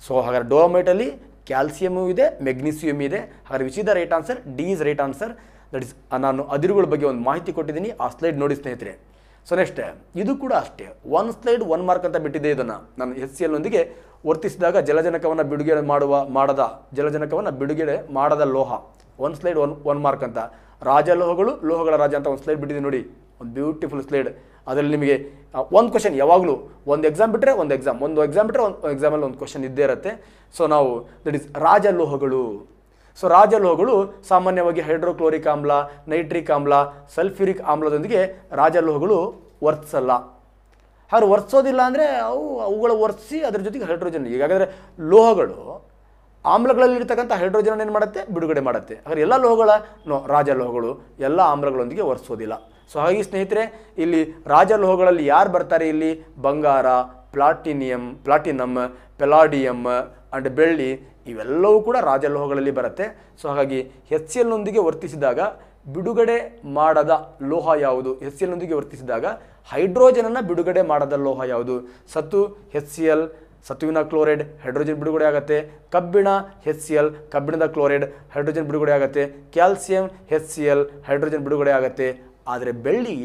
so ಹಾಗಾದ್ರೆ ಡೋಮೈಟಲ್ಲಿ ಕ್ಯಾಲ್ಸಿಯಮು ಇದೆ ಮೆಗ್ನೀಸಿಯಮ್ ಇದೆ. ಹಾಗಾದ್ರೆ which is right answer D is right answer that is ನಾನು ಅದಿರುಗಳ ಬಗ್ಗೆ ಒಂದು ಮಾಹಿತಿ ಕೊಟ್ಟಿದ್ದೀನಿ. ಆ ಸ್ಲೈಡ್ ನೋಡಿ ಸ್ನೇಹಿತರೆ. ಸೊ ನೆಕ್ಸ್ಟ್ ಇದು ಕೂಡ ಅಷ್ಟೇ. ಒನ್ ಸ್ಲೈಡ್ ಒನ್ ಮಾರ್ಕ್ ಅಂತ ಬಿಟ್ಟಿದೆ ಇದನ್ನು. ನಾನು ಎಸ್ ಸಿ ಎಲ್ನೊಂದಿಗೆ ವರ್ತಿಸಿದಾಗ ಜಲಜನಕವನ್ನು ಬಿಡುಗಡೆ ಮಾಡುವ, ಮಾಡದ, ಜಲಜನಕವನ್ನು ಬಿಡುಗಡೆ ಮಾಡದ ಲೋಹ. One slide one one mark ಅಂತ. ರಾಜ ಲೋಹಗಳು ಲೋಹಗಳ ರಾಜ ಅಂತ ಒಂದು ಸ್ಲೈಡ್ ಬಿಟ್ಟಿದೆ ನೋಡಿ. ಒಂದು ಬ್ಯೂಟಿಫುಲ್ ಸ್ಲೈಡ್ ಅದರಲ್ಲಿ ನಿಮಗೆ ಒಂದು ಕ್ವಶನ್ ಯಾವಾಗಲೂ ಒಂದು ಎಕ್ಸಾಮ್ ಬಿಟ್ಟರೆ ಒಂದು ಎಕ್ಸಾಮ್ ಒಂದು ಎಕ್ಸಾಮ್ ಬಿಟ್ಟರೆ ಒಂದು ಎಕ್ಸಾಮಲ್ಲಿ ಒಂದು ಕ್ವಶನ್ ಇದ್ದೇ ಇರುತ್ತೆ. ಸೊ ನಾವು ದಟ್ ಇಸ್ ರಾಜಲೋಹಗಳು. ಸೊ ರಾಜಲೋಹಗಳು ಸಾಮಾನ್ಯವಾಗಿ ಹೈಡ್ರೋಕ್ಲೋರಿಕ್ ಆಮ್ಲ ನೈಟ್ರಿಕ್ ಆಮ್ಲ ಸಲ್ಫ್ಯೂರಿಕ್ ಆಮ್ಲದೊಂದಿಗೆ ರಾಜಲೋಹಗಳು ವರ್ತಿಸಲ್ಲ. ಹಾಗೆ ವರ್ತಿಸೋದಿಲ್ಲ ಅಂದರೆ ಅವು, ಅವುಗಳ ವರ್ತಿಸಿ ಅದ್ರ ಜೊತೆಗೆ ಹೈಡ್ರೋಜನ್ ಈಗಾಗಲೇ ಲೋಹಗಳು ಆಮ್ಲಗಳಲ್ಲಿರ್ತಕ್ಕಂಥ ಹೈಡ್ರೋಜನ್ ಏನು ಮಾಡುತ್ತೆ? ಬಿಡುಗಡೆ ಮಾಡುತ್ತೆ. ಹಾಗೆ ಎಲ್ಲ ಲೋಹಗಳ ರಾಜಲೋಹಗಳು, ಎಲ್ಲ ಆಮ್ಲಗಳೊಂದಿಗೆ ವರ್ತಿಸೋದಿಲ್ಲ. ಸೊ ಹಾಗಾಗಿ ಸ್ನೇಹಿತರೆ, ಇಲ್ಲಿ ರಾಜಲೋಹಗಳಲ್ಲಿ ಯಾರು ಬರ್ತಾರೆ ಇಲ್ಲಿ? ಬಂಗಾರ, ಪ್ಲಾಟಿನಿಯಂ ಪ್ಲಾಟಿನಮ್ ಪೆಲಾಡಿಯಮ್ ಆ್ಯಂಡ್ ಬೆಳ್ಳಿ ಇವೆಲ್ಲವೂ ಕೂಡ ರಾಜಲೋಹಗಳಲ್ಲಿ ಬರುತ್ತೆ. ಸೊ ಹಾಗಾಗಿ ಎಚ್ ಎಲ್ನೊಂದಿಗೆ ವರ್ತಿಸಿದಾಗ ಬಿಡುಗಡೆ ಮಾಡದ ಲೋಹ ಯಾವುದು? ಎಸ್ ಸಿ ಎಲ್ನೊಂದಿಗೆ ವರ್ತಿಸಿದಾಗ ಹೈಡ್ರೋಜನನ್ನು ಬಿಡುಗಡೆ ಮಾಡದ ಲೋಹ ಯಾವುದು? ಸತ್ತು ಎಚ್ ಸಿ ಎಲ್ ಸತುವಿನ ಕ್ಲೋರೈಡ್, ಹೈಡ್ರೋಜನ್ ಬಿಡುಗಡೆ ಆಗುತ್ತೆ. ಕಬ್ಬಿಣ ಎಚ್ ಸಿ ಎಲ್, ಕಬ್ಬಿಣದ ಕ್ಲೋರೈಡ್, ಹೈಡ್ರೋಜನ್ ಬಿಡುಗಡೆ ಆಗುತ್ತೆ. Calcium H C L, hydrogen ಬಿಡುಗಡೆ ಆಗುತ್ತೆ. ಆದರೆ ಬೆಳ್ಳಿ,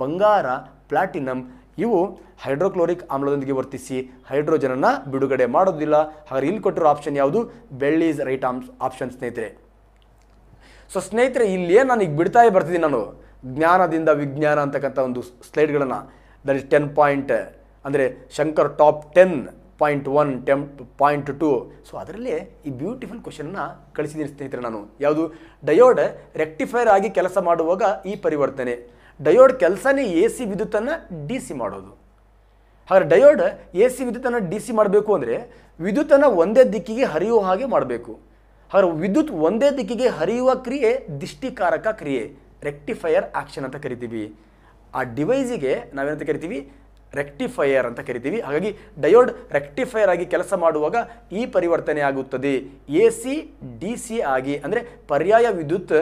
ಬಂಗಾರ ಪ್ಲಾಟಿನಮ್ ಇವು ಹೈಡ್ರೋಕ್ಲೋರಿಕ್ ಆಮ್ಲದೊಂದಿಗೆ ವರ್ತಿಸಿ ಹೈಡ್ರೋಜನನ್ನು ಬಿಡುಗಡೆ ಮಾಡೋದಿಲ್ಲ. ಹಾಗಾದ್ರೆ ಇಲ್ಲಿ ಕೊಟ್ಟಿರೋ ಆಪ್ಷನ್ ಯಾವುದು? ಬೆಳ್ಳಿ ಇಸ್ ರೈಟ್ ಆಮ್ ಆಪ್ಷನ್ ಸ್ನೇಹಿತರೆ. ಸೊ ಸ್ನೇಹಿತರೆ, ಇಲ್ಲಿ ನಾನು ಈಗ ಬಿಡ್ತಾ ಬರ್ತಿದ್ದೀನಿ ನಾನು? ಜ್ಞಾನದಿಂದ ವಿಜ್ಞಾನ ಅಂತಕ್ಕಂಥ ಒಂದು ಸ್ಲೈಡ್ಗಳನ್ನು ದಟ್ ಇಸ್ ಟೆನ್ ಪಾಯಿಂಟ್ ಅಂದರೆ Shankar top ten point one ten point two so ಅದರಲ್ಲೇ ಈ ಬ್ಯೂಟಿಫುಲ್ ಕ್ವಶನ್ನ ಕಳಿಸಿದ್ದೀನಿ ಸ್ನೇಹಿತರೆ ನಾನು. ಯಾವುದು? ಡಯೋಡ್ ರೆಕ್ಟಿಫೈರ್ ಆಗಿ ಕೆಲಸ ಮಾಡುವಾಗ ಈ ಪರಿವರ್ತನೆ. ಡಯೋಡ್ ಕೆಲಸನೇ ಎ ಸಿ ವಿದ್ಯುತ್ತನ್ನು ಡಿ ಸಿ ಮಾಡೋದು. ಹಾಗಾದ್ರೆ ಡಯೋಡ್ ಎ ಸಿ ವಿದ್ಯುತ್ತನ್ನು ಡಿ ಸಿ ಮಾಡಬೇಕು ಅಂದರೆ ವಿದ್ಯುತ್ತನ್ನು ಒಂದೇ ದಿಕ್ಕಿಗೆ ಹರಿಯುವ ಹಾಗೆ ಮಾಡಬೇಕು. ಹಾಗಾದ್ರೆ ವಿದ್ಯುತ್ ಒಂದೇ ದಿಕ್ಕಿಗೆ ಹರಿಯುವ ಕ್ರಿಯೆ ದಿಷ್ಟಿಕಾರಕ ಕ್ರಿಯೆ. ರೆಕ್ಟಿಫೈಯರ್ ಆಕ್ಷನ್ ಅಂತ ಕರಿತೀವಿ. ಆ ಡಿವೈಸಿಗೆ ನಾವೇನಂತ ಕರಿತೀವಿ? ರೆಕ್ಟಿಫೈಯರ್ ಅಂತ ಕರಿತೀವಿ. ಹಾಗಾಗಿ ಡಯೋಡ್ ರೆಕ್ಟಿಫೈಯರ್ ಆಗಿ ಕೆಲಸ ಮಾಡುವಾಗ ಈ ಪರಿವರ್ತನೆ ಆಗುತ್ತದೆ. ಎ ಸಿ ಡಿ ಸಿ ಆಗಿ ಅಂದರೆ ಪರ್ಯಾಯ ವಿದ್ಯುತ್,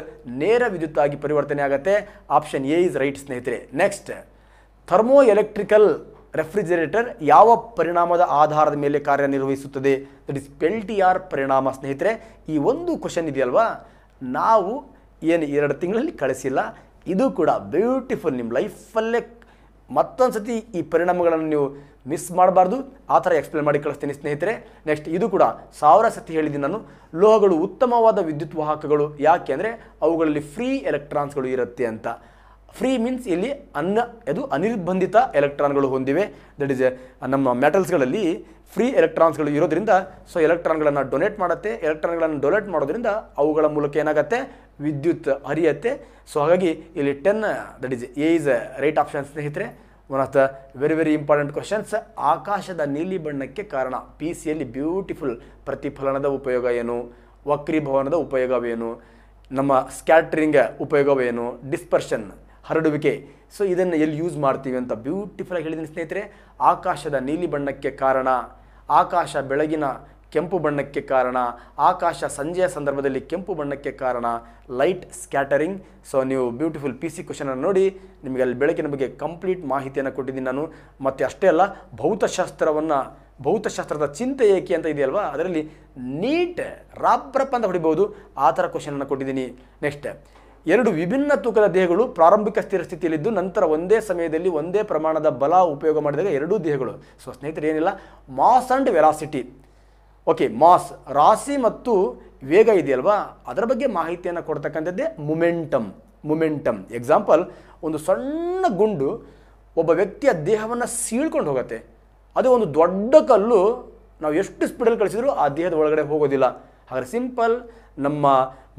ನೇರ ವಿದ್ಯುತ್ ಆಗಿ ಪರಿವರ್ತನೆ ಆಗುತ್ತೆ. ಆಪ್ಷನ್ ಎ ಇಸ್ ರೈಟ್ ಸ್ನೇಹಿತರೆ. ನೆಕ್ಸ್ಟ್ ಥರ್ಮೋ ಎಲೆಕ್ಟ್ರಿಕಲ್ ರೆಫ್ರಿಜರೇಟರ್ ಯಾವ ಪರಿಣಾಮದ ಆಧಾರದ ಮೇಲೆ ಕಾರ್ಯನಿರ್ವಹಿಸುತ್ತದೆ? ದಟ್ ಇಸ್ ಪೆಲ್ಟಿಆರ್ ಪರಿಣಾಮ, ಸ್ನೇಹಿತರೆ. ಈ ಒಂದು ಕ್ವಶನ್ ಇದೆಯಲ್ವಾ? ನಾವು ಏನು ಎರಡು ತಿಂಗಳಲ್ಲಿ ಕಳಿಸಿಲ್ಲ, ಇದು ಕೂಡ ಬ್ಯೂಟಿಫುಲ್ ನಿಮ್ಮ ಲೈಫಲ್ಲೇ ಮತ್ತೊಂದು ಸತಿ ಈ ಪರಿಣಾಮಗಳನ್ನು ನೀವು ಮಿಸ್ ಮಾಡಬಾರ್ದು. ಆ ಥರ ಎಕ್ಸ್ಪ್ಲೇನ್ ಮಾಡಿ ಕಳಿಸ್ತೀನಿ ಸ್ನೇಹಿತರೆ. ನೆಕ್ಸ್ಟ್ ಇದು ಕೂಡ ಸಾವಿರ ಸತಿ ಹೇಳಿದ್ದೀನಿ ನಾನು. ಲೋಹಗಳು ಉತ್ತಮವಾದ ವಿದ್ಯುತ್ ವಾಹಕಗಳು ಯಾಕೆ ಅಂದರೆ ಅವುಗಳಲ್ಲಿ ಫ್ರೀ ಎಲೆಕ್ಟ್ರಾನ್ಸ್ಗಳು ಇರುತ್ತೆ ಅಂತ. ಫ್ರೀ ಮೀನ್ಸ್ ಇಲ್ಲಿ ಅನ್ನ, ಅದು ಅನಿರ್ಬಂಧಿತ ಎಲೆಕ್ಟ್ರಾನ್ಗಳು ಹೊಂದಿವೆ. ದಟ್ ಇಸ್ ನಮ್ಮ ಮೆಟಲ್ಸ್ಗಳಲ್ಲಿ ಫ್ರೀ ಎಲೆಕ್ಟ್ರಾನ್ಸ್ಗಳು ಇರೋದ್ರಿಂದ ಸೊ ಎಲೆಕ್ಟ್ರಾನ್ಗಳನ್ನು ಡೊನೇಟ್ ಮಾಡುತ್ತೆ. ಎಲೆಕ್ಟ್ರಾನ್ಗಳನ್ನು ಡೊನೇಟ್ ಮಾಡೋದ್ರಿಂದ ಅವುಗಳ ಮೂಲಕ ಏನಾಗುತ್ತೆ? ವಿದ್ಯುತ್ ಹರಿಯತ್ತೆ. ಸೊ ಹಾಗಾಗಿ ಇಲ್ಲಿ ten that is A is right option ಸ್ನೇಹಿತರೆ one of the very very important questions ಆಕಾಶದ ನೀಲಿ ಬಣ್ಣಕ್ಕೆ ಕಾರಣ ಪಿ ಸಿಯಲ್ಲಿ ಬ್ಯೂಟಿಫುಲ್ ಪ್ರತಿಫಲನದ ಉಪಯೋಗ ಏನು? ವಕ್ರೀಭವನದ ಉಪಯೋಗವೇನು? ನಮ್ಮ ಸ್ಕ್ಯಾಟ್ರಿಂಗ್ ಉಪಯೋಗವೇನು? ಡಿಸ್ಪರ್ಷನ್ ಹರಡುವಿಕೆ. ಸೊ ಇದನ್ನು ಎಲ್ಲಿ ಯೂಸ್ ಮಾಡ್ತೀವಿ ಅಂತ ಬ್ಯೂಟಿಫುಲ್ ಆಗಿ ಹೇಳಿದ್ದೀನಿ ಸ್ನೇಹಿತರೆ. ಆಕಾಶದ ನೀಲಿ ಬಣ್ಣಕ್ಕೆ ಕಾರಣ ಆಕಾಶ ಬೆಳಗಿನ ಕೆಂಪು ಬಣ್ಣಕ್ಕೆ ಕಾರಣ, ಆಕಾಶ ಸಂಜೆಯ ಸಂದರ್ಭದಲ್ಲಿ ಕೆಂಪು ಬಣ್ಣಕ್ಕೆ ಕಾರಣ, ಲೈಟ್ ಸ್ಕ್ಯಾಟರಿಂಗ್. ಸೊ ನೀವು ಬ್ಯೂಟಿಫುಲ್ ಪಿ ಸಿ ಕ್ವಶನನ್ನು ನೋಡಿ, ನಿಮಗೆ ಅಲ್ಲಿ ಬೆಳಕಿನ ಬಗ್ಗೆ ಕಂಪ್ಲೀಟ್ ಮಾಹಿತಿಯನ್ನು ಕೊಟ್ಟಿದ್ದೀನಿ ನಾನು. ಮತ್ತು ಅಷ್ಟೇ ಅಲ್ಲ, ಭೌತಶಾಸ್ತ್ರವನ್ನು, ಭೌತಶಾಸ್ತ್ರದ ಚಿಂತೆ ಏಕೆ ಅಂತ ಇದೆಯಲ್ವಾ? ಅದರಲ್ಲಿ ನೀಟ್ ರಾಬ್ರಪ್ಪ ಅಂತ ಹೊಡಿಬೋದು ಆ ಥರ ಕ್ವಶನನ್ನು ಕೊಟ್ಟಿದ್ದೀನಿ. ನೆಕ್ಸ್ಟ್ ಎರಡು ವಿಭಿನ್ನ ತೂಕದ ದೇಹಗಳು ಪ್ರಾರಂಭಿಕ ಸ್ಥಿರ ಸ್ಥಿತಿಯಲ್ಲಿದ್ದು ನಂತರ ಒಂದೇ ಸಮಯದಲ್ಲಿ ಒಂದೇ ಪ್ರಮಾಣದ ಬಲ ಉಪಯೋಗ ಮಾಡಿದಾಗ ಎರಡೂ ದೇಹಗಳು. ಸೊ ಸ್ನೇಹಿತರೆ, ಏನಿಲ್ಲ? Mass and velocity okay mass ರಾಶಿ ಮತ್ತು ವೇಗ ಇದೆಯಲ್ವಾ? ಅದರ ಬಗ್ಗೆ ಮಾಹಿತಿಯನ್ನು ಕೊಡ್ತಕ್ಕಂಥದ್ದೇ ಮುಮೆಂಟಮ್ ಮುಮೆಂಟಮ್ ಎಕ್ಸಾಂಪಲ್ ಒಂದು ಸಣ್ಣ ಗುಂಡು ಒಬ್ಬ ವ್ಯಕ್ತಿಯ ದೇಹವನ್ನು ಸೀಳ್ಕೊಂಡು ಹೋಗುತ್ತೆ. ಅದು ಒಂದು ದೊಡ್ಡ ಕಲ್ಲು, ನಾವು ಎಷ್ಟು ಸ್ಪೀಡಲ್ಲಿ ಕಳಿಸಿದ್ರು ಆ ದೇಹದ ಒಳಗಡೆ ಹೋಗೋದಿಲ್ಲ. ಹಾಗಾದ್ರೆ ಸಿಂಪಲ್ ನಮ್ಮ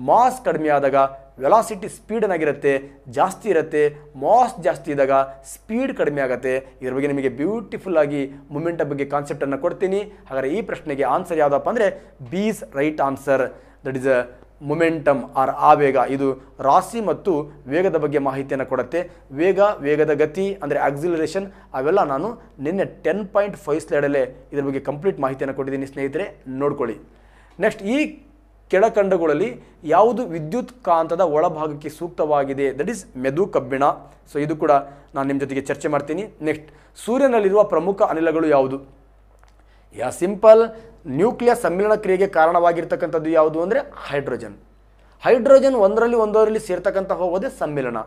ಮಾಸ್ ಕಡಿಮೆ ಆದಾಗ ವೆಲಾಸಿಟಿ ಸ್ಪೀಡ್ ಏನಾಗಿರುತ್ತೆ, ಜಾಸ್ತಿ ಇರುತ್ತೆ, ಮಾಸ್ ಜಾಸ್ತಿ ಇದ್ದಾಗ ಸ್ಪೀಡ್ ಕಡಿಮೆ ಆಗುತ್ತೆ. ಇದ್ರ ಬಗ್ಗೆ ನಿಮಗೆ ಬ್ಯೂಟಿಫುಲ್ ಆಗಿ ಮೂಮೆಂಟ್ ಬಗ್ಗೆ ಕಾನ್ಸೆಪ್ಟನ್ನು ಕೊಡ್ತೀನಿ. ಹಾಗಾದರೆ ಈ ಪ್ರಶ್ನೆಗೆ ಆನ್ಸರ್ ಯಾವುದಪ್ಪ ಅಂದರೆ B is right answer that is uh momentum or ಆವೇಗ. ಇದು ರಾಶಿ ಮತ್ತು ವೇಗದ ಬಗ್ಗೆ ಮಾಹಿತಿಯನ್ನು ಕೊಡುತ್ತೆ. ವೇಗ, ವೇಗದ ಗತಿ ಅಂದರೆ ಆಕ್ಸಿಲರೇಷನ್ ಅವೆಲ್ಲ ನಾನು ನಿನ್ನೆ ಟೆನ್ ಪಾಯಿಂಟ್ ಫೈವ್ ಸ್ಲೈಡಲ್ಲೇ ಇದ್ರ ಬಗ್ಗೆ ಕಂಪ್ಲೀಟ್ ಮಾಹಿತಿಯನ್ನು ಕೊಟ್ಟಿದ್ದೀನಿ ಸ್ನೇಹಿತರೆ. ನೋಡ್ಕೊಳ್ಳಿ. ನೆಕ್ಸ್ಟ್ ಈ ಕೆಳಕಂಡಗಳಲ್ಲಿ ಯಾವುದು ವಿದ್ಯುತ್ ಕಾಂತದ ಒಳಭಾಗಕ್ಕೆ ಸೂಕ್ತವಾಗಿದೆ. ದಟ್ ಈಸ್ ಮೆದು ಕಬ್ಬಿಣ ಸೊ ಇದು ಕೂಡ ನಾನು ನಿಮ್ಮ ಜೊತೆಗೆ ಚರ್ಚೆ ಮಾಡ್ತೀನಿ. ನೆಕ್ಸ್ಟ್ ಸೂರ್ಯನಲ್ಲಿರುವ ಪ್ರಮುಖ ಅನಿಲಗಳು ಯಾವುದು? ಯಾ ಸಿಂಪಲ್ ನ್ಯೂಕ್ಲಿಯರ್ ಸಮ್ಮಿಲನ ಕ್ರಿಯೆಗೆ ಕಾರಣವಾಗಿರ್ತಕ್ಕಂಥದ್ದು ಯಾವುದು ಅಂದರೆ ಹೈಡ್ರೋಜನ್. ಹೈಡ್ರೋಜನ್ ಒಂದರಲ್ಲಿ ಒಂದರಲ್ಲಿ ಸೇರ್ತಕ್ಕಂಥ ಹೋಗೋದೇ ಸಮ್ಮಿಲನ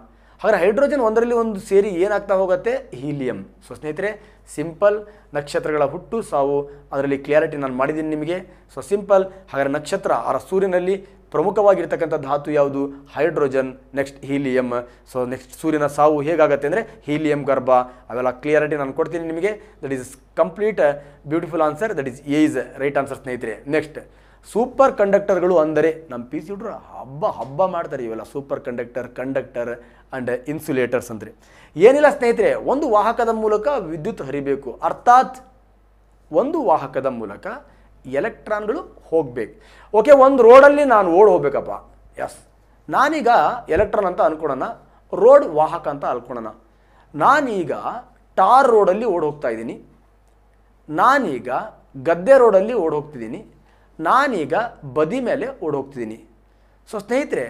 ಹಾಗಾದ್ರೆ ಹೈಡ್ರೋಜನ್ ಒಂದರಲ್ಲಿ ಒಂದು ಸೇರಿ ಏನಾಗ್ತಾ ಹೋಗುತ್ತೆ? ಹೀಲಿಯಂ. ಸೊ ಸ್ನೇಹಿತರೆ, ಸಿಂಪಲ್ ನಕ್ಷತ್ರಗಳ ಹುಟ್ಟು ಸಾವು, ಅದರಲ್ಲಿ ಕ್ಲಿಯಾರಿಟಿ ನಾನು ಮಾಡಿದ್ದೀನಿ ನಿಮಗೆ. ಸೊ ಸಿಂಪಲ್, ಹಾಗಾದ್ರೆ ನಕ್ಷತ್ರ ಆ ಸೂರ್ಯನಲ್ಲಿ ಪ್ರಮುಖವಾಗಿರ್ತಕ್ಕಂಥ ಧಾತು ಯಾವುದು? Hydrogen, next helium. So next ಸೂರ್ಯನ ಸಾವು ಹೇಗಾಗುತ್ತೆ ಅಂದರೆ ಹೀಲಿಯಂ ಗರ್ಭ. ಅವೆಲ್ಲ ಕ್ಲಿಯಾರಿಟಿ ನಾನು ಕೊಡ್ತೀನಿ ನಿಮಗೆ. That is complete beautiful answer that is A is right answer ಸ್ನೇಹಿತರೆ. ನೆಕ್ಸ್ಟ್ ಸೂಪರ್ ಕಂಡಕ್ಟರ್ಗಳು ಅಂದರೆ ನಮ್ಮ ಪಿ ಸಿ ಹುಡುಗರು ಹಬ್ಬ ಹಬ್ಬ ಮಾಡ್ತಾರೆ ಇವೆಲ್ಲ super conductor conductor and insulators ಅಂದರೆ. ಏನಿಲ್ಲ ಸ್ನೇಹಿತರೆ, ಒಂದು ವಾಹಕದ ಮೂಲಕ ವಿದ್ಯುತ್ ಹರಿಬೇಕು. ಅರ್ಥಾತ್ ಒಂದು ವಾಹಕದ ಮೂಲಕ ಎಲೆಕ್ಟ್ರಾನ್ಗಳು ಹೋಗಬೇಕು. ಓಕೆ, ಒಂದು ರೋಡಲ್ಲಿ ನಾನು ಓಡ್ ಹೋಗ್ಬೇಕಪ್ಪ. ಎಸ್ ನಾನೀಗ ಎಲೆಕ್ಟ್ರಾನ್ ಅಂತ ಅನ್ಕೊಳೋಣ, ರೋಡ್ ವಾಹಕ ಅಂತ ಅನ್ಕೊಳೋಣ. ನಾನೀಗ ಟಾರ್ ರೋಡಲ್ಲಿ ಓಡ್ ಹೋಗ್ತಾ ಇದ್ದೀನಿ. ನಾನೀಗ ಗದ್ದೆ ರೋಡಲ್ಲಿ ಓಡ್ ಹೋಗ್ತಿದ್ದೀನಿ. ನಾನೀಗ ಬದಿ ಮೇಲೆ ಓಡೋಗ್ತಿದ್ದೀನಿ. ಸೊ ಸ್ನೇಹಿತರೆ,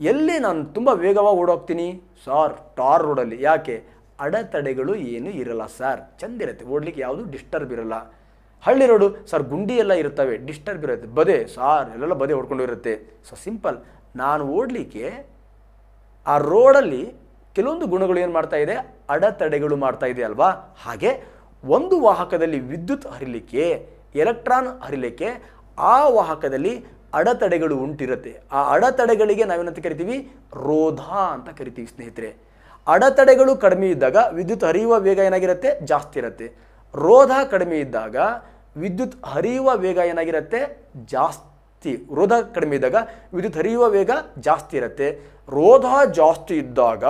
ಎಲ್ಲಿ ನಾನು ತುಂಬ ವೇಗವಾಗಿ ಓಡೋಗ್ತೀನಿ? ಸಾರ್ ಟಾರ್ ರೋಡಲ್ಲಿ ಯಾಕೆ? ಅಡೆತಡೆಗಳು ಏನು ಇರಲ್ಲ ಸರ್ ಚಂದಿರುತ್ತೆ ಓಡಲಿಕ್ಕೆ ಯಾವುದು ಡಿಸ್ಟರ್ಬ್ ಇರಲ್ಲ. ಹಳ್ಳಿ ರೋಡು ಸರ್ ಗುಂಡಿ ಎಲ್ಲ ಇರ್ತವೆ ಡಿಸ್ಟರ್ಬ್ ಇರುತ್ತೆ. ಬದೆ ಸಾರ್ ಎಲ್ಲೆಲ್ಲ ಬದೆ ಹೊಡ್ಕೊಂಡು ಇರುತ್ತೆ. ಸೊ ಸಿಂಪಲ್ ನಾನು ಓಡಲಿಕ್ಕೆ ಆ ರೋಡಲ್ಲಿ ಕೆಲವೊಂದು ಗುಣಗಳು ಏನು ಮಾಡ್ತಾ ಇದೆ? ಅಡೆತಡೆಗಳು ಮಾಡ್ತಾ ಇದೆ ಅಲ್ವಾ? ಹಾಗೆ ಒಂದು ವಾಹಕದಲ್ಲಿ ವಿದ್ಯುತ್ ಹರಿಲಿಕ್ಕೆ ಎಲೆಕ್ಟ್ರಾನ್ ಹರಿಲಿಕ್ಕೆ ಆ ವಾಹಕದಲ್ಲಿ ಅಡೆತಡೆಗಳು ಉಂಟಿರುತ್ತೆ. ಆ ಅಡತಡೆಗಳಿಗೆ ನಾವೇನಂತ ಕರಿತೀವಿ? ರೋಧ ಅಂತ ಕರಿತೀವಿ ಸ್ನೇಹಿತರೆ. ಅಡೆತಡೆಗಳು ಕಡಿಮೆ ಇದ್ದಾಗ ವಿದ್ಯುತ್ ಹರಿಯುವ ವೇಗ ಏನಾಗಿರುತ್ತೆ? ಜಾಸ್ತಿ ಇರುತ್ತೆ. ರೋಧ ಕಡಿಮೆ ಇದ್ದಾಗ ವಿದ್ಯುತ್ ಹರಿಯುವ ವೇಗ ಏನಾಗಿರುತ್ತೆ? ಜಾಸ್ತಿ. ರೋಧ ಕಡಿಮೆ ಇದ್ದಾಗ ವಿದ್ಯುತ್ ಹರಿಯುವ ವೇಗ ಜಾಸ್ತಿ ಇರುತ್ತೆ. ರೋಧ ಜಾಸ್ತಿ ಇದ್ದಾಗ